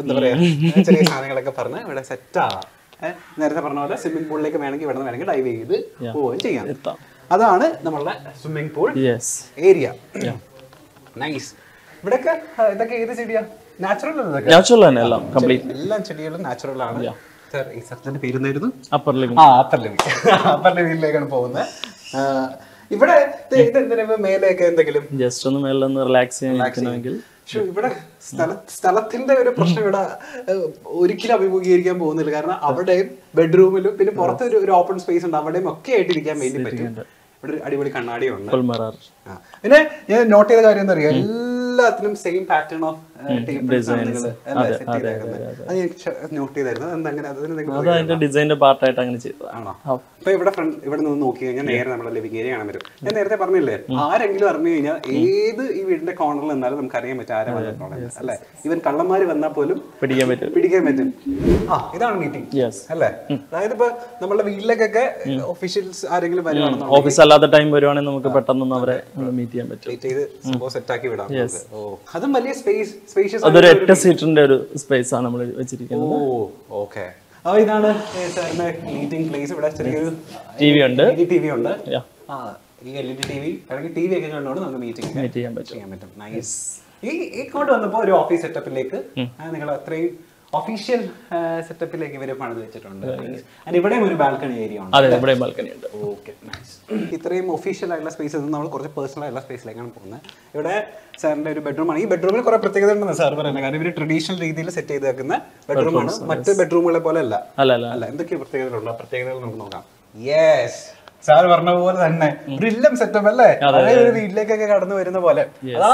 എന്താ പറയാ ചെറിയ സാധനങ്ങളൊക്കെ പറഞ്ഞ് ഇവിടെ സെറ്റ് ആവാം നേരത്തെ പറഞ്ഞ പോലെ സ്വിമ്മിംഗ് പൂളിലേക്ക് വേണമെങ്കിൽ ഇവിടെ വേണമെങ്കിൽ ഡൈവ് ചെയ്ത് പോവുകയും ചെയ്യാം. അതാണ് നമ്മളുടെ സ്വിമ്മിംഗ് പൂൾ ഏരിയ നൈസ് ഇവിടെയൊക്കെ ഇതൊക്കെ ഏത് ചെടിയാ? നാച്ചുറൽ തന്നെ എല്ലാം കംപ്ലീറ്റ് എല്ലാം ചെടികളും നാച്ചുറൽ ആണ്. സാർ ഈ സ്ഥലത്തിന്റെ പേരുന്നായിരുന്നു അപ്പർ ലിവിംഗ് ആ അപ്പർ ലിവിംഗ് അപ്പർ ലിവിംഗിലേക്കാണ് പോകുന്നത്. ഇവിടെ മേലെയൊക്കെ എന്തെങ്കിലും? ജസ്റ്റ് ഒന്ന് മേലെ ഒന്ന് റിലാക്സ് ചെയ്യാൻ. പക്ഷെ ഇവിടെ സ്ഥല സ്ഥലത്തിന്റെ ഒരു പ്രശ്നം ഇവിടെ ഒരിക്കലും അഭിമുഖീകരിക്കാൻ പോകുന്നില്ല. കാരണം അവിടെയും ബെഡ്റൂമിലും പിന്നെ പുറത്ത് ഒരു ഓപ്പൺ സ്പേസ് ഉണ്ട്. അവിടെയും ഒക്കെ ആയിട്ട് ഇരിക്കാൻ വേണ്ടി പറ്റും. ഇവിടെ ഒരു അടിപൊളി കണ്ണാടിയുണ്ട് പിന്നെ ഞാൻ നോട്ട് ചെയ്ത കാര്യം എന്താ പറയുക എല്ലാത്തിനും സെയിം പാറ്റേൺ ഓഫ് അതിന്റെ ഡിസൈനിന്റെ പാർട്ടായിട്ട് അങ്ങനെ ചെയ്തതാണ്? അപ്പൊ ഇവിടെ ഇവിടെ നിന്ന് നോക്കി കഴിഞ്ഞാൽ നേരെ നമ്മുടെ ലിവിംഗ് ഏരിയ കാണാൻ ഞാൻ നേരത്തെ പറഞ്ഞില്ലേ ആരെങ്കിലും അറിഞ്ഞു കഴിഞ്ഞാൽ ഏത് ഈ വീടിന്റെ കോർണറിൽ നിന്നാലും നമുക്ക് അറിയാൻ പറ്റും ആരാ വന്നിട്ടുള്ളത് അല്ലെ? ഇവൻ കള്ളന്മാര് വന്നാൽ പോലും പിടിക്കാൻ പറ്റും. പിടിക്കാൻ പറ്റും. ആ ഇതാണ് മീറ്റിംഗ് അല്ലെ? അതായത് ഇപ്പൊ നമ്മുടെ വീട്ടിലേക്കൊക്കെ ഒഫീഷ്യൽസ് ആരെങ്കിലും വരുവാണെന്നോ ഓഫീസ് അല്ലാത്ത ടൈം വരുവാണെങ്കിൽ നമുക്ക് പെട്ടെന്ന് അവരെ മീറ്റ് ചെയ്യാൻ പറ്റും. മീറ്റ് ചെയ്ത് സെറ്റ് ആക്കി വിടാം. അതും വലിയ സ്പേസ് സ്പേഷ്യസ് അതൊരു എട്ട് സീറ്ററിന്റെ ഒരു സ്പേസ് ആണ് നമ്മൾ വെച്ചിരിക്കുന്നത്. ഓ ഓക്കെ അപ്പോൾ ഇതാണ് സാറിന്റെ മീറ്റിംഗ് പ്ലേസ് ഇവിടെ ചെറിയൊരു ടി വി ഉണ്ട്. ടി വി ഉണ്ട്. ആ ഈ L E D T V അല്ലെങ്കിൽ ടി വി ഒക്കെ കണ്ടുകൊണ്ട് നമുക്ക് മീറ്റിംഗ് മീറ്റ് ചെയ്യാൻ പറ്റും. ചെയ്യാൻ പറ്റും. നൈസ് ഈ ഇങ്ങോട്ട് വന്നപ്പോ ഒരു ഓഫീസ് സെറ്റപ്പിലേക്ക് നിങ്ങൾ അത്രയും ഒഫീഷ്യൽ സെറ്റപ്പിലേക്ക് ഇവർ പണിത് വെച്ചിട്ടുണ്ട്. ആൻഡ് ഇവിടെയും ഒരു ബാൽക്കണി ഏരിയ ഉണ്ട്. അതെ ഇവിടെ ബാൽക്കണി ഉണ്ട്. ഓക്കെ ഇത്രയും ഒഫീഷ്യൽ ആയിട്ടുള്ള സ്പേസിൽ നിന്ന് നമ്മൾ കുറച്ച് പേഴ്സണൽ ആയിട്ടുള്ള സ്പേസിലേക്കാണ് പോകുന്നത്. ഇവിടെ സാറിന്റെ ഒരു ബെഡ്റൂമാണ് ഈ ബെഡ്റൂമിൽ കുറെ പ്രത്യേകത ഉണ്ടെന്ന് സാർ പറയുന്നത്. കാരണം ഇവർ ട്രഡീഷണൽ രീതിയിൽ സെറ്റ് ചെയ്ത് വെക്കുന്ന ബെഡ്റൂമാണ് മറ്റ് ബെഡ്റൂമുകളെ പോലെ അല്ല. അല്ല അല്ല അല്ല. എന്തൊക്കെ പ്രത്യേകതകളുണ്ട്? ആ പ്രത്യേകതകൾ നമുക്ക് നോക്കാം. യെസ് സാർ പറഞ്ഞ പോലെ തന്നെ. ഒരു ഇല്ലം സെറ്റപ്പ് അല്ലേ? പഴയ ഒരു വീട്ടിലേക്കൊക്കെ കടന്നു വരുന്ന പോലെ. അതാ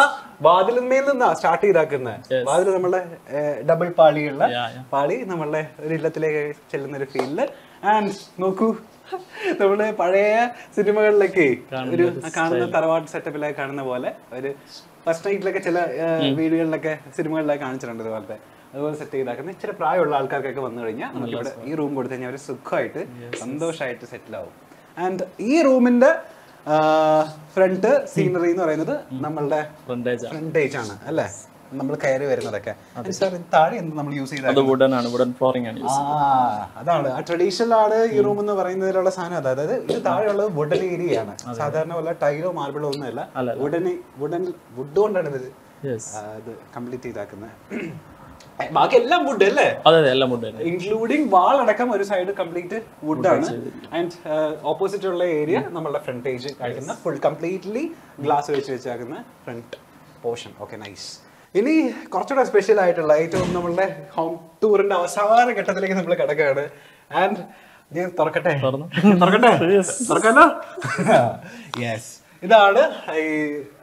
വാതിലിന്മേൽ നിന്നാ സ്റ്റാർട്ട് ചെയ്താക്കുന്നത് വാതിൽ നമ്മളെ ഡബിൾ പാളിയുള്ള. പാളി നമ്മളുടെ ഒരു ഇല്ലത്തിലേക്ക് ചെല്ലുന്ന ഒരു ഫീൽഡ് ആൻഡ് നോക്കൂ നമ്മൾ പഴയ സിനിമകളിലൊക്കെ ഒരു കാണുന്ന തറവാട്ട് സെറ്റപ്പിലൊക്കെ കാണുന്ന പോലെ ഒരു ഫസ്റ്റ് നൈറ്റിലൊക്കെ ചില വീടുകളിലൊക്കെ സിനിമകളിലൊക്കെ കാണിച്ചിട്ടുണ്ട് ഇതുപോലത്തെ. അതുപോലെ സെറ്റ് ചെയ്താക്കുന്ന. ഇച്ചിരി പ്രായമുള്ള ആൾക്കാർക്കൊക്കെ വന്നു കഴിഞ്ഞാൽ നമുക്ക് ഇവിടെ ഈ റൂം കൊടുത്തു കഴിഞ്ഞാൽ അവർ സുഖമായിട്ട് സന്തോഷമായിട്ട് സെറ്റിൽ ആവും. ആൻഡ് ഈ റൂമിന്റെ ഫ്രണ്ട് സീനറി എന്ന് പറയുന്നത് നമ്മളുടെ ഫ്രണ്ടേജ് ആണ്. അല്ലേ? നമ്മൾ കയറി വരുന്നതൊക്കെ. സാർ താഴെ നമ്മൾ യൂസ് ചെയ്തത് അതാണ്. ആ ട്രഡീഷണൽ ആണ് ഈ റൂം എന്ന് പറയുന്നതിലുള്ള സാധനം അതാ. അതായത് ഇത് താഴെയുള്ളത് വുഡൻ ഏരിയ ആണ്. സാധാരണ പോലെ ടൈലോ മാർബിളോ ഒന്നുമല്ല. വുഡൻ വുഡൻ വുഡ് കൊണ്ടാണ് ഇത് കംപ്ലീറ്റ് ചെയ്താക്കുന്നത്. ബാക്കി എല്ലാം വുഡ് അല്ലേ? അതെ അതെ എല്ലാം വുഡ് ഇൻക്ലൂഡിംഗ് വാൾ അടക്കം ഒരു സൈഡ് കംപ്ലീറ്റ് വുഡ് ആണ്. ആൻഡ് ഓപ്പോസിറ്റ് ഉള്ള ഏരിയ നമ്മളുടെ ഫ്രണ്ട് പേജ് കാണിക്കുന്ന ഫുൾ കംപ്ലീറ്റ്ലി ഗ്ലാസ് വെച്ച് വെച്ചാക്കുന്ന ഫ്രണ്ട് പോർഷൻ ഓക്കെ നൈസ് ഇനി കുറച്ചുകൂടെ സ്പെഷ്യൽ ആയിട്ടുള്ള ഏറ്റവും നമ്മളുടെ ഹോം ടൂറിന്റെ അവസാന ഘട്ടത്തിലേക്ക് നമ്മൾ കിടക്കുകയാണ്. ആൻഡ് ഞാൻ തുറക്കട്ടെ? തുറക്കട്ടെ? തുറക്കല്ലോ യെസ് ഇതാണ് ഈ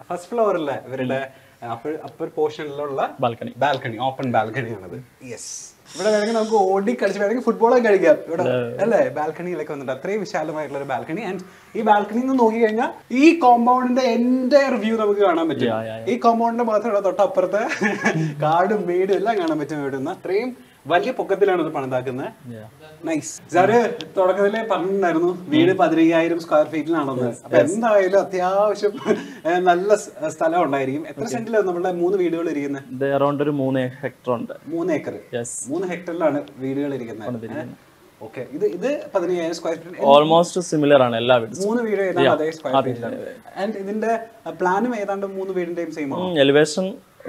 ഫസ്റ്റ് ഫ്ലോറിലെ ഇവരുടെ അപ്പർ അപ്പർ പോർഷനിലുള്ള ബാൽക്കണി ബാൽക്കണി ഓപ്പൺ ബാൽക്കണി ആണത്. യെസ് ഇവിടെ വേണമെങ്കിൽ നമുക്ക് ഓടി കളിച്ച് വേണമെങ്കിൽ ഫുട്ബോളൊക്കെ കളിക്കാം. ഇവിടെ അല്ലേ? ബാൽക്കണിയിലൊക്കെ വന്നിട്ട് അത്രയും വിശാലമായിട്ടുള്ള ഒരു ബാൽക്കണി ആൻഡ് ഈ ബാൽക്കണിയിൽ നിന്ന് നോക്കി കഴിഞ്ഞാൽ ഈ കോമ്പൗണ്ടിന്റെ എന്റെ വ്യൂ നമുക്ക് കാണാൻ പറ്റും. ഈ കോമ്പൗണ്ടിന്റെ മാത്രമല്ല തൊട്ടപ്പുറത്തെ കാടും വീടും എല്ലാം കാണാൻ പറ്റും ഇവിടെ നിന്ന് അത്രയും വലിയ പൊക്കത്തിലാണ് ഇത് പണിതാക്കുന്നത്. നൈസ് സാറ് തുടക്കത്തിലെ പറഞ്ഞിട്ടുണ്ടായിരുന്നു വീട് പതിനയ്യായിരം സ്ക്വയർ ഫീറ്റിലാണെന്ന് അപ്പൊ എന്തായാലും അത്യാവശ്യം നല്ല സ്ഥലം ഉണ്ടായിരിക്കും എത്ര സെന്റിലാണ് നമ്മുടെ മൂന്ന് വീടുകൾ ഇരിക്കുന്നത്? അറൌണ്ട് ഒരു മൂന്ന് ഹെക്ടർ ഉണ്ട്. മൂന്ന് ഏക്കർ മൂന്ന് ഹെക്ടറിലാണ് വീടുകൾ ഇരിക്കുന്നത്. ഓക്കെ ഇത് ഇത് പതിനയ്യായിരം സ്ക്വയർ ഫീറ്റ് ഓൾമോസ്റ്റ് സിമിലർ ആണ് എല്ലാ വീടും. മൂന്ന് വീട് ഏതാണ്ട് അതേ സ്ക്വയർ ഫീറ്റിലാണ് ആൻഡ് ഇതിന്റെ പ്ലാനും ഏതാണ്ട് മൂന്ന് വീടിന്റെയും സെയിം ആണ്? എലിവേഷൻ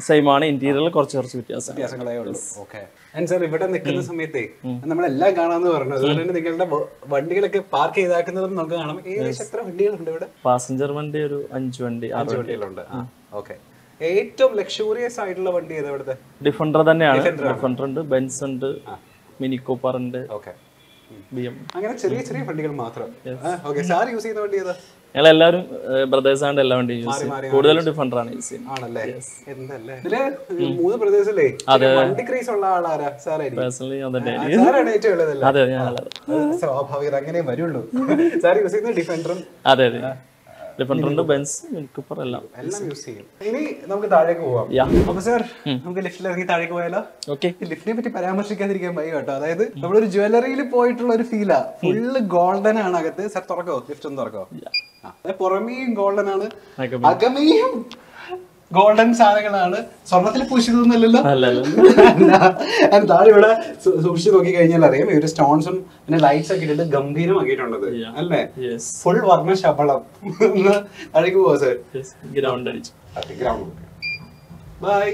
സെയിം ആണ്. ഇന്റീരിയറിൽ കുറച്ച് കുറച്ച് വ്യത്യാസം വ്യത്യാസങ്ങളേ ഉള്ളൂ. ഓക്കെ ആൻഡ് സാർ ഇവിടെ നിൽക്കുന്ന സമയത്ത് നമ്മളെല്ലാം കാണാമെന്ന് പറഞ്ഞു. അതുപോലെ തന്നെ നിങ്ങളുടെ വണ്ടികളൊക്കെ പാർക്ക് ചെയ്താക്കുന്നതും നമുക്ക് കാണാം. ഏകദേശം എത്ര വണ്ടികളുണ്ട് ഇവിടെ? പാസഞ്ചർ വണ്ടി ഒരു അഞ്ച് വണ്ടി അഞ്ച് വണ്ടികളുണ്ട്. ഓക്കെ ഏറ്റവും ലക്ഷൂറിയസ് ആയിട്ടുള്ള വണ്ടി ഏതാ ഇവിടുത്തെ? ഡിഫൻഡർ തന്നെയാണ്. ഡിഫൻഡർ ഉണ്ട് ബെൻസ് ഉണ്ട് മിനി കൂപ്പർ ഉണ്ട് ഓക്കെ അങ്ങനെ ചെറിയ ചെറിയ വണ്ടികൾ മാത്രം. ഓക്കെ സാർ യൂസ് ചെയ്യുന്ന വണ്ടി ഏതാ? ഞങ്ങൾ എല്ലാവരും ബ്രദേഴ്സ് ആണ്ട് എല്ലാ വണ്ടിയും യൂസ് ചെയ്യും കൂടുതലും ഡിഫൻഡർ ആണ് യൂസ് ചെയ്യുന്നത്. അതെ. അതെ അതെ ഡിഫൻഡറുണ്ട് ബെൻസ് മിൽക്കുപ്പർ എല്ലാം. എല്ലാം യൂസ് ചെയ്യും. ഇനി നമുക്ക് താഴേക്ക് പോവാം. അപ്പൊ സാർ നമുക്ക് ലിഫ്റ്റിൽ ഇറങ്ങി താഴേക്ക് പോയാലോ? ഓക്കെ ലിഫ്റ്റിനെ പറ്റി പരാമർശിക്കാതിരിക്കാൻ വയ്യ കേട്ടോ. അതായത് നമ്മളൊരു ജ്വല്ലറിയിൽ പോയിട്ടുള്ള ഒരു ഫീലാ ഫുള്ള് ഗോൾഡൻ ആണ് അകത്ത്. സാർ തുറക്കോ? ലിഫ്റ്റ് ഒന്ന് തുറക്കോ? പുറമേയും ഗോൾഡൻ ആണ്. അകമേയും. ഗോൾഡൻ സാധനങ്ങളാണ്. സ്വർണത്തിൽ പൂശിയതൊന്നുമല്ലല്ലോ? താഴെ ഇവിടെ സൂക്ഷിച്ചു നോക്കി കഴിഞ്ഞാൽ അറിയാം. ഇവർ സ്റ്റോൺസും പിന്നെ ലൈറ്റ്സ് ഒക്കെ ഇട്ടിട്ട് ഗംഭീരമാക്കിയിട്ടുണ്ടത്. അല്ലേ? ഫുൾ വർണ ശബളം അഴിക്ക് താഴേക്ക് പോവാ സാർ ഗ്രൗണ്ട് അടിച്ചു. ബൈ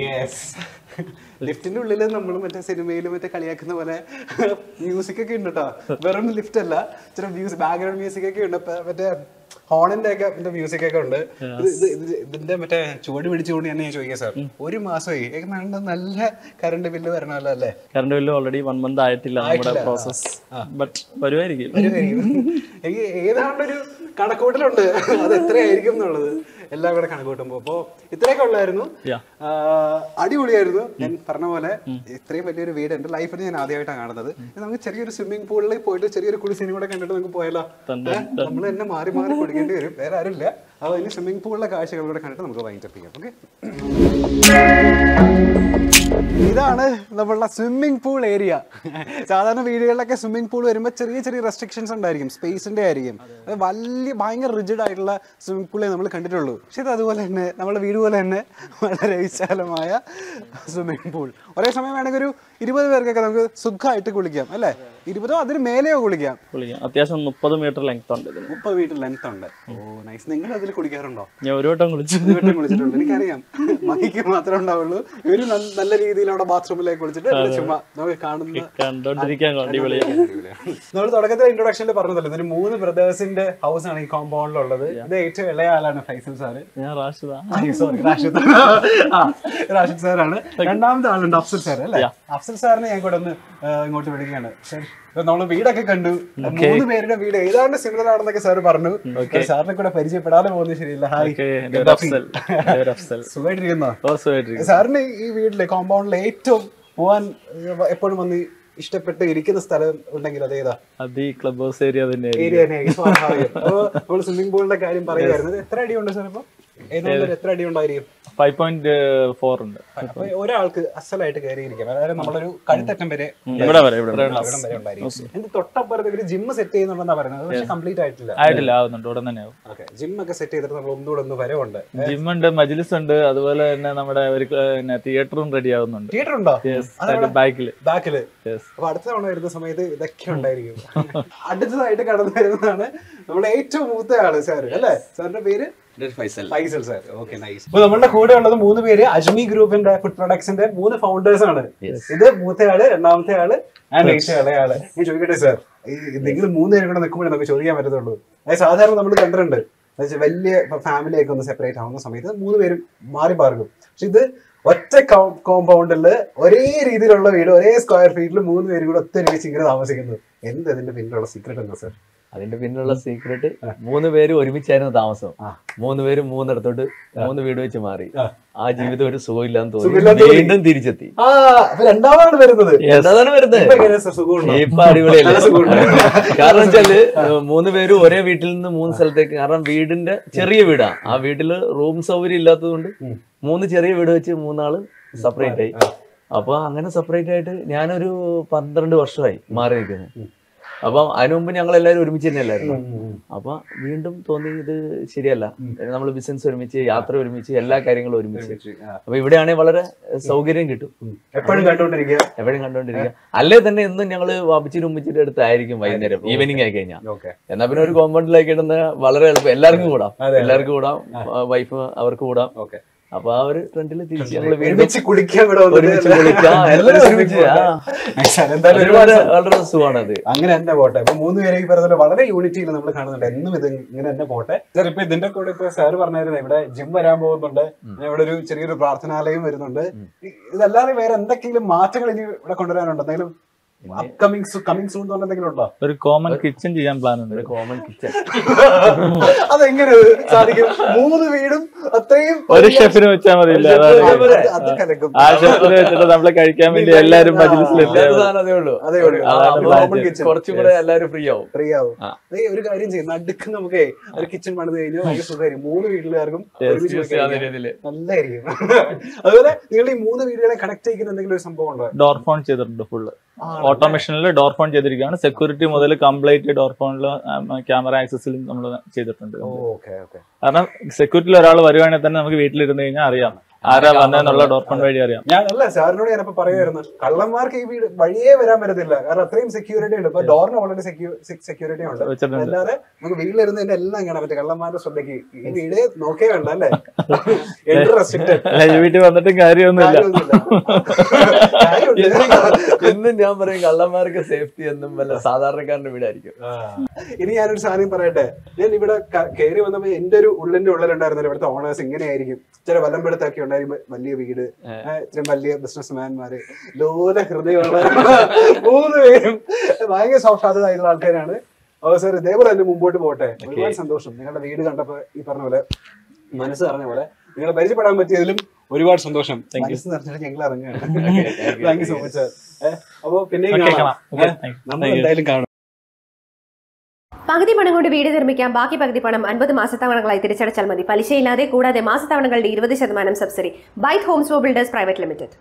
യെസ് ലിഫ്റ്റിന്റെ ഉള്ളിൽ നമ്മൾ മറ്റേ സിനിമയിൽ മറ്റേ കളിയാക്കുന്ന പോലെ മ്യൂസിക് ഒക്കെ ഉണ്ട് കേട്ടോ വെറും ലിഫ്റ്റ് അല്ല. ചില മ്യൂസിക് ബാക്ക്ഗ്രൗണ്ട് മ്യൂസിക് ഒക്കെ ഉണ്ട്. മറ്റേ ഹോണിന്റെ ഒക്കെ മ്യൂസിക് ഒക്കെ ഉണ്ട് ഇത് ഇത് ഇത് ഇതിന്റെ മറ്റേ ചുവട് പിടിച്ചുകൊണ്ട് തന്നെ ഞാൻ ചോദിക്കാം സാർ. ഒരു മാസമായി. നല്ല കറണ്ട് ബില്ല് വരണമല്ലോ അല്ലേ? Current bill already one month ആയിട്ടില്ല നമ്മുടെ പ്രോസസ് ബട്ട് വരുമായിരിക്കും എനിക്ക് ഏതാണ്ടൊരു കണക്കൂട്ടലുണ്ട് അത് എത്രയായിരിക്കും എന്നുള്ളത്. എല്ലാം കൂടെ കണക്കൂട്ടുമ്പോ അപ്പോ ഇത്രയൊക്കെ ഉള്ളായിരുന്നു. അടിപൊളിയായിരുന്നു. ഞാൻ പറഞ്ഞ പോലെ ഇത്രയും വലിയൊരു വീട് എന്റെ ലൈഫിൽ ഞാൻ ആദ്യമായിട്ടാണ് കാണുന്നത്. നമുക്ക് ചെറിയൊരു സ്വിമ്മിംഗ് പൂളിൽ പോയിട്ട് ചെറിയൊരു കുളി സിനിമ കൂടെ കണ്ടിട്ട് നമുക്ക് പോയാലോ? നമ്മൾ തന്നെ. മാറി മാറി കുടിക്കേണ്ടി വരും. വേറെ ഇല്ല അപ്പോൾ ഇനി സ്വിമ്മിംഗ് പൂളിലെ കാഴ്ചകൾ കൂടെ കണ്ടിട്ട് നമുക്ക് വൈൻഡപ്പ് ചെയ്യാം ഓക്കെ ഇതാണ് നമ്മളുടെ സ്വിമ്മിംഗ് പൂൾ ഏരിയ സാധാരണ വീടുകളിലൊക്കെ സ്വിമ്മിംഗ് പൂൾ വരുമ്പോൾ ചെറിയ ചെറിയ റെസ്ട്രിക്ഷൻസ് ഉണ്ടായിരിക്കും. സ്പേസിന്റെ ആയിരിക്കും. അത് വലിയ ഭയങ്കര റിജിഡ് ആയിട്ടുള്ള സ്വിമ്മിംഗ് പൂളേ നമ്മൾ കണ്ടിട്ടുള്ളൂ. പക്ഷെ ഇത് അതുപോലെ തന്നെ നമ്മുടെ വീട് പോലെ തന്നെ വളരെ വിശാലമായ സ്വിമ്മിംഗ് പൂൾ ഒരേ സമയം വേണമെങ്കിൽ ഒരു ഇരുപത് പേർക്കൊക്കെ നമുക്ക് സുഖമായിട്ട് കുളിക്കാം അല്ലേ? ഇരുപതോ അതിന് മേലെയോ കുളിക്കാം? കുളിക്കാം. അത്യാവശ്യം മുപ്പത് മീറ്റർ ലെങ്ത് ഉണ്ട് മുപ്പത് മീറ്റർ ലെങ്ത് ഉണ്ട്. ഓ നൈസ് നിങ്ങൾ അതിൽ കുളിക്കാറുണ്ടോ? ഞാൻ ഒരു വട്ടം കുളിച്ചു. ഒരു വട്ടം കുളിച്ചിട്ടുണ്ട്. എനിക്കറിയാം. മൈക്ക് മാത്രമേ ഉണ്ടാവുള്ളൂ. ഇവർ നല്ല രീതിയിൽ അവിടെ ബാത്റൂമിലേക്ക് വിളിച്ചിട്ട് ചുമ്മാ നമുക്ക് കാണുന്ന നമ്മൾ തുടക്കത്തിൽ ഇൻട്രൊഡക്ഷനിൽ പറഞ്ഞതല്ലോ ഇതൊരു മൂന്ന് ബ്രദേഴ്സിന്റെ ഹൗസ് ആണ് ഈ കോമ്പൗണ്ടിലുള്ളത് ഇത് ഏറ്റവും ഇളയ ആളാണ് ഫൈസൽ സാറ്. ഞാൻ റാഷിദ. സോറി റാഷിദ്. റാഷിദ് സാറാണ്. രണ്ടാമത്തെ ആളുണ്ട് അഫ്സൽ സാർ അല്ലേ? അഫ്സൽ സാറിനെ ഞാൻ കൂടെ ഒന്ന് ഇങ്ങോട്ട് വിളിക്കുകയാണ് നമ്മൾ വീടൊക്കെ കണ്ടു. മൂന്ന് പേരുടെ വീട് ഏതാണ്ട് സിമിലർ ആണെന്നൊക്കെ സാർ പറഞ്ഞു. സാറിനെ കൂടെ പരിചയപ്പെടാതെ പോകുന്നത് ശരിയല്ല. ഹായ് സുഖമായിട്ടിരിക്കുന്നോ? സാറിന് ഈ വീട്ടിലെ കോമ്പൗണ്ടിൽ ഏറ്റവും പോവാൻ എപ്പോഴും വന്ന് ഇഷ്ടപ്പെട്ട് ഇരിക്കുന്ന സ്ഥലം ഉണ്ടെങ്കിൽ അതേതാ അത് ഈ ക്ലബ് ഹൗസ് ഏരിയ തന്നെ ഏരിയ സ്വിമ്മിംഗ് പൂളിന്റെ കാര്യം പറയുമായിരുന്നു എത്ര അടി ഉണ്ട് സാർ ഇപ്പൊ? ഏതാണ്ട് എത്ര അടി ഉണ്ടായിരിക്കും ഫൈവ് പോയിന്റ് ഫോർ ഉണ്ട്. അപ്പൊ ഒരാൾക്ക് അസലായിട്ട് കയറിയിരിക്കാം അതായത് നമ്മളൊരു കഴുത്തറ്റം വരെ വരെ ഇവിടെ വരെ. അവിടം വരെ ഉണ്ടായിരിക്കും. എന്റെ തൊട്ടപ്പുറത്ത് ഇവർ ജിം സെറ്റ് ചെയ്യുന്നുണ്ടെന്നാ പറയുന്നത്. പക്ഷെ കംപ്ലീറ്റ് ആയിട്ടില്ല. ആയിട്ടില്ല ആവുന്നുണ്ട്. ഉടൻ തന്നെ ആവും. ജിം ഒക്കെ സെറ്റ് ചെയ്തിട്ട് നമ്മൾ ഒന്നുകൂടെ ഒന്ന് വരവുണ്ട്. ജിമ്മുണ്ട് മജ്ലിസ് ഉണ്ട്. അതുപോലെ തന്നെ നമ്മുടെ ഒരു തിയേറ്ററും റെഡി ആവുന്നുണ്ട്. തിയേറ്റർ ഉണ്ടോ? ബാക്കിൽ ബാക്കിൽ. യെസ് അപ്പൊ അടുത്ത തവണ വരുന്ന സമയത്ത് ഇതൊക്കെ ഉണ്ടായിരിക്കും. അടുത്തതായിട്ട് കടന്നു വരുന്നതാണ് നമ്മുടെ ഏറ്റവും മൂത്ത ആൾ സാർ അല്ലേ? സാറിന്റെ പേര്? Faisal. Faisal sir. Okay nice അപ്പൊ നമ്മുടെ കൂടെ ഉള്ളത് മൂന്ന് പേര് അജ്മി ഗ്രൂപ്പിന്റെ ഫുഡ് പ്രൊഡക്ട്സിന്റെ മൂന്ന് ഫൗണ്ടേഴ്സ് ആണ്. ഇത് മൂത്തയാൾ രണ്ടാമത്തെ ആൾ ആൾ ഞാൻ ചോദിക്കട്ടെ സാർ? നിങ്ങൾ മൂന്ന് പേര് കൂടെ നിൽക്കുമ്പോഴേ നമുക്ക് ചോദിക്കാൻ പറ്റത്തുള്ളൂ. അതായത് സാധാരണ നമ്മൾ കണ്ടിട്ടുണ്ട്. വലിയ ഫാമിലി ഒക്കെ ഒന്ന് സെപ്പറേറ്റ് ആവുന്ന സമയത്ത് മൂന്ന് പേരും മാറി പാർക്കും പക്ഷെ ഇത് ഒറ്റ കോമ്പൗണ്ടിൽ ഒരേ രീതിയിലുള്ള വീട് ഒരേ സ്ക്വയർ ഫീറ്റിൽ മൂന്ന് പേരും കൂടെ ഒത്തൊരുമിച്ച് ഇങ്ങനെ താമസിക്കുന്നത് എന്ത് ഇതിന്റെ പിന്നിലുള്ള സീക്രട്ട് എന്താ സാർ? അതിന്റെ പിന്നിലുള്ള സീക്രട്ട് മൂന്ന് പേര് ഒരുമിച്ചായിരുന്നു താമസം. മൂന്ന് പേര് മൂന്നിടത്തോട്ട് മൂന്ന് വീട് വെച്ച് മാറി. ആ. ജീവിതം ഒരു സുഖമില്ലാന്ന് തോന്നി. വീണ്ടും തിരിച്ചെത്തി. രണ്ടാമതാണ് വരുന്നത്. വരുന്നത്. ഇപ്പൊ അടിപൊളിയല്ലേ? കാരണം വെച്ചാൽ മൂന്ന് പേരും ഒരേ വീട്ടിൽ നിന്ന് മൂന്ന് സ്ഥലത്തേക്ക് കാരണം വീടിന്റെ ചെറിയ വീടാ. ആ വീട്ടിൽ റൂം സൗകര്യം ഇല്ലാത്തതുകൊണ്ട് മൂന്ന് ചെറിയ വീട് വെച്ച് മൂന്നാൾ സെപ്പറേറ്റ് ആയി. അപ്പൊ അങ്ങനെ സെപ്പറേറ്റ് ആയിട്ട് ഞാനൊരു പന്ത്രണ്ട് വർഷമായി മാറി നിൽക്കുന്നത് അപ്പം അതിനു മുമ്പ് ഞങ്ങൾ എല്ലാവരും ഒരുമിച്ച് തന്നെയല്ലായിരുന്നു? അപ്പൊ വീണ്ടും തോന്നി ഇത് ശരിയല്ല. നമ്മൾ ബിസിനസ് ഒരുമിച്ച് യാത്ര ഒരുമിച്ച് എല്ലാ കാര്യങ്ങളും ഒരുമിച്ച്. അപ്പൊ ഇവിടെയാണെങ്കിൽ വളരെ സൗകര്യം കിട്ടും. എപ്പോഴും കണ്ടോണ്ടിരിക്കുക എപ്പോഴും കണ്ടോണ്ടിരിക്കുക അല്ലേ തന്നെ എന്നും ഞങ്ങൾ വാപ്പിച്ചിട്ട് ഉമ്മിച്ചിട്ട് അടുത്തായിരിക്കും വൈകുന്നേരം ഈവനിങ് ആയി കഴിഞ്ഞാൽ എന്നാ പിന്നെ ഒരു കോമ്പൗണ്ടിലേക്ക് ഇടുന്ന വളരെ എളുപ്പം. എല്ലാവർക്കും കൂടാം. എല്ലാവർക്കും കൂടാം. വൈഫ് അവർക്ക് കൂടാം. ഓക്കെ. അപ്പൊ ആ ഒരു ട്രെൻഡിൽ തിരിച്ച് ഒരുമിച്ച് കുളിക്കാം. വളരെ അത് അങ്ങനെ തന്നെ പോട്ടെ. ഇപ്പൊ മൂന്ന് പേരെ ഈ പറഞ്ഞ വളരെ യൂണിറ്റിയിൽ നമ്മൾ കാണുന്നുണ്ട്. എന്നും ഇത് ഇങ്ങനെ തന്നെ പോട്ടെ. സാർ ഇപ്പൊ ഇതിന്റെ കൂടെ ഇപ്പൊ സാർ പറഞ്ഞായിരുന്നു ഇവിടെ ജിം വരാൻ പോകുന്നുണ്ട്. ഇവിടെ ഒരു ചെറിയൊരു പ്രാർത്ഥനാലയം വരുന്നുണ്ട്. ഇതല്ലാതെ വേറെ എന്തൊക്കെയെങ്കിലും മാറ്റങ്ങൾ ഇനി ഇവിടെ കൊണ്ടുവരാനുണ്ട്? എന്തെങ്കിലും അപ്കമിങ് കമ്മിങ് സൂൺ എന്തെങ്കിലും ഉണ്ടോ? ഒരു കോമൺ കിച്ചൺ ചെയ്യാൻ പ്ലാൻ ഉണ്ട്. ഒരു കോമൺ കിച്ചൺ അതെങ്ങനെ സാധിക്കും? മൂന്ന് വീടും അത്രയും ഒരു ഷെഫിന് വെച്ചാൽ മതി ആ ഷെഫിന് വെച്ചിട്ട് നമ്മളെ കഴിക്കാൻ വേണ്ടി എല്ലാരും. കുറച്ചും കൂടെ എല്ലാവരും ഫ്രീ ആവും. ഫ്രീ ആവും. ഒരു കാര്യം ചെയ്യും. നടുക്ക് നമുക്ക് ഒരു കിച്ചൺ പണിത് കഴിഞ്ഞാൽ ഭയങ്കര സുഖമായിരിക്കും. മൂന്ന് വീട്ടിലുകാർക്കും. രീതിയിൽ. അതുപോലെ നിങ്ങൾ ഈ മൂന്ന് വീടുകളെ കണക്ട് ചെയ്യുന്ന എന്തെങ്കിലും ഒരു സംഭവം ഉണ്ടോ? ഡോർഫോൺ ചെയ്തിട്ടുണ്ട് ഫുള്ള് ഓട്ടോമേഷനിൽ ഡോർ ഫോൺ ചെയ്തിരിക്കുകയാണ്. സെക്യൂരിറ്റി മുതൽ കംപ്ലീറ്റ് ഡോർ ഫോണിൽ ക്യാമറ ആക്സസിലും നമ്മൾ ചെയ്തിട്ടുണ്ട് ഓക്കെ ഓക്കെ. കാരണം സെക്യൂരിറ്റിയിൽ ഒരാൾ വരുവാണെങ്കിൽ തന്നെ നമുക്ക് വീട്ടിലിരുന്ന് കഴിഞ്ഞാൽ അറിയാം. ആരാ വന്നെന്നുള്ള ഡോർ ഫോൺ വഴി അറിയാം. ഞാൻ അല്ല സാറിനോട് ഞാനിപ്പോ പറയുമായിരുന്നു കള്ളന്മാർക്ക് ഈ വീട് വഴിയേ വരാൻ പറ്റത്തില്ല. കാരണം അത്രയും സെക്യൂരിറ്റി ഉണ്ട്. ഇപ്പൊ ഡോറിന് ഓൾറെഡി സെക്യൂരിറ്റി ഉണ്ട്. അല്ലാതെ നമുക്ക് വീട്ടിലിരുന്ന് തന്നെ എല്ലാം കാണാൻ പറ്റും. കള്ളന്മാരുടെ ശ്രദ്ധയ്ക്ക് ഈ വീട് നോക്കേ വേണ്ട അല്ലേ? വീട്ടിൽ വന്നിട്ടും കാര്യമൊന്നുമില്ല. എന്നും ഞാൻ പറയും കള്ളന്മാർക്ക് സേഫ്റ്റി എന്നും വല്ല സാധാരണക്കാരന്റെ വീടായിരിക്കും. ഇനി ഞാനൊരു സാധനം പറയട്ടെ. ഞാൻ ഇവിടെ കയറി വന്നപ്പോ എന്റെ ഒരു ഉള്ളിന്റെ ഉള്ളിലുണ്ടായിരുന്നല്ലോ ഇവിടുത്തെ ഓണേഴ്സ് ഇങ്ങനെയായിരിക്കും. ചില വല്ലമ്പെടുത്തൊക്കെ ഉണ്ടായിരിക്കും വലിയ വീട് ഇത്രയും വലിയ ബിസിനസ്മാൻമാര് ലോല ഹൃദയമുള്ള മൂന്ന് പേരും ഭയങ്കര സൗഷാദായിട്ടുള്ള ആൾക്കാരാണ്. ഓ സാർ ഇതേപോലെ തന്നെ മുമ്പോട്ട് പോട്ടെ ഒരുപാട് സന്തോഷം. നിങ്ങളുടെ വീട് കണ്ടപ്പോ ഈ പറഞ്ഞ പോലെ മനസ്സ് പറഞ്ഞ പോലെ നിങ്ങളെ പരിചയപ്പെടാൻ പറ്റിയതിലും ഒരുപാട് സന്തോഷം. ഞങ്ങൾ thank you so much sir അപ്പൊ പിന്നെ. നമ്മൾ എന്തായാലും കാണും. പകുതി പണം കൊണ്ട് വീട് നിർമ്മിക്കാം ബാക്കി പകുതി പണം അൻപത് മാസത്തവണകളായി തിരിച്ചടച്ചാൽ മതി. പലിശയില്ലാതെ കൂടാതെ മാസത്തവണകളുടെ ഇരുപത് ശതമാനം subsidy. Byte homes builders private limited.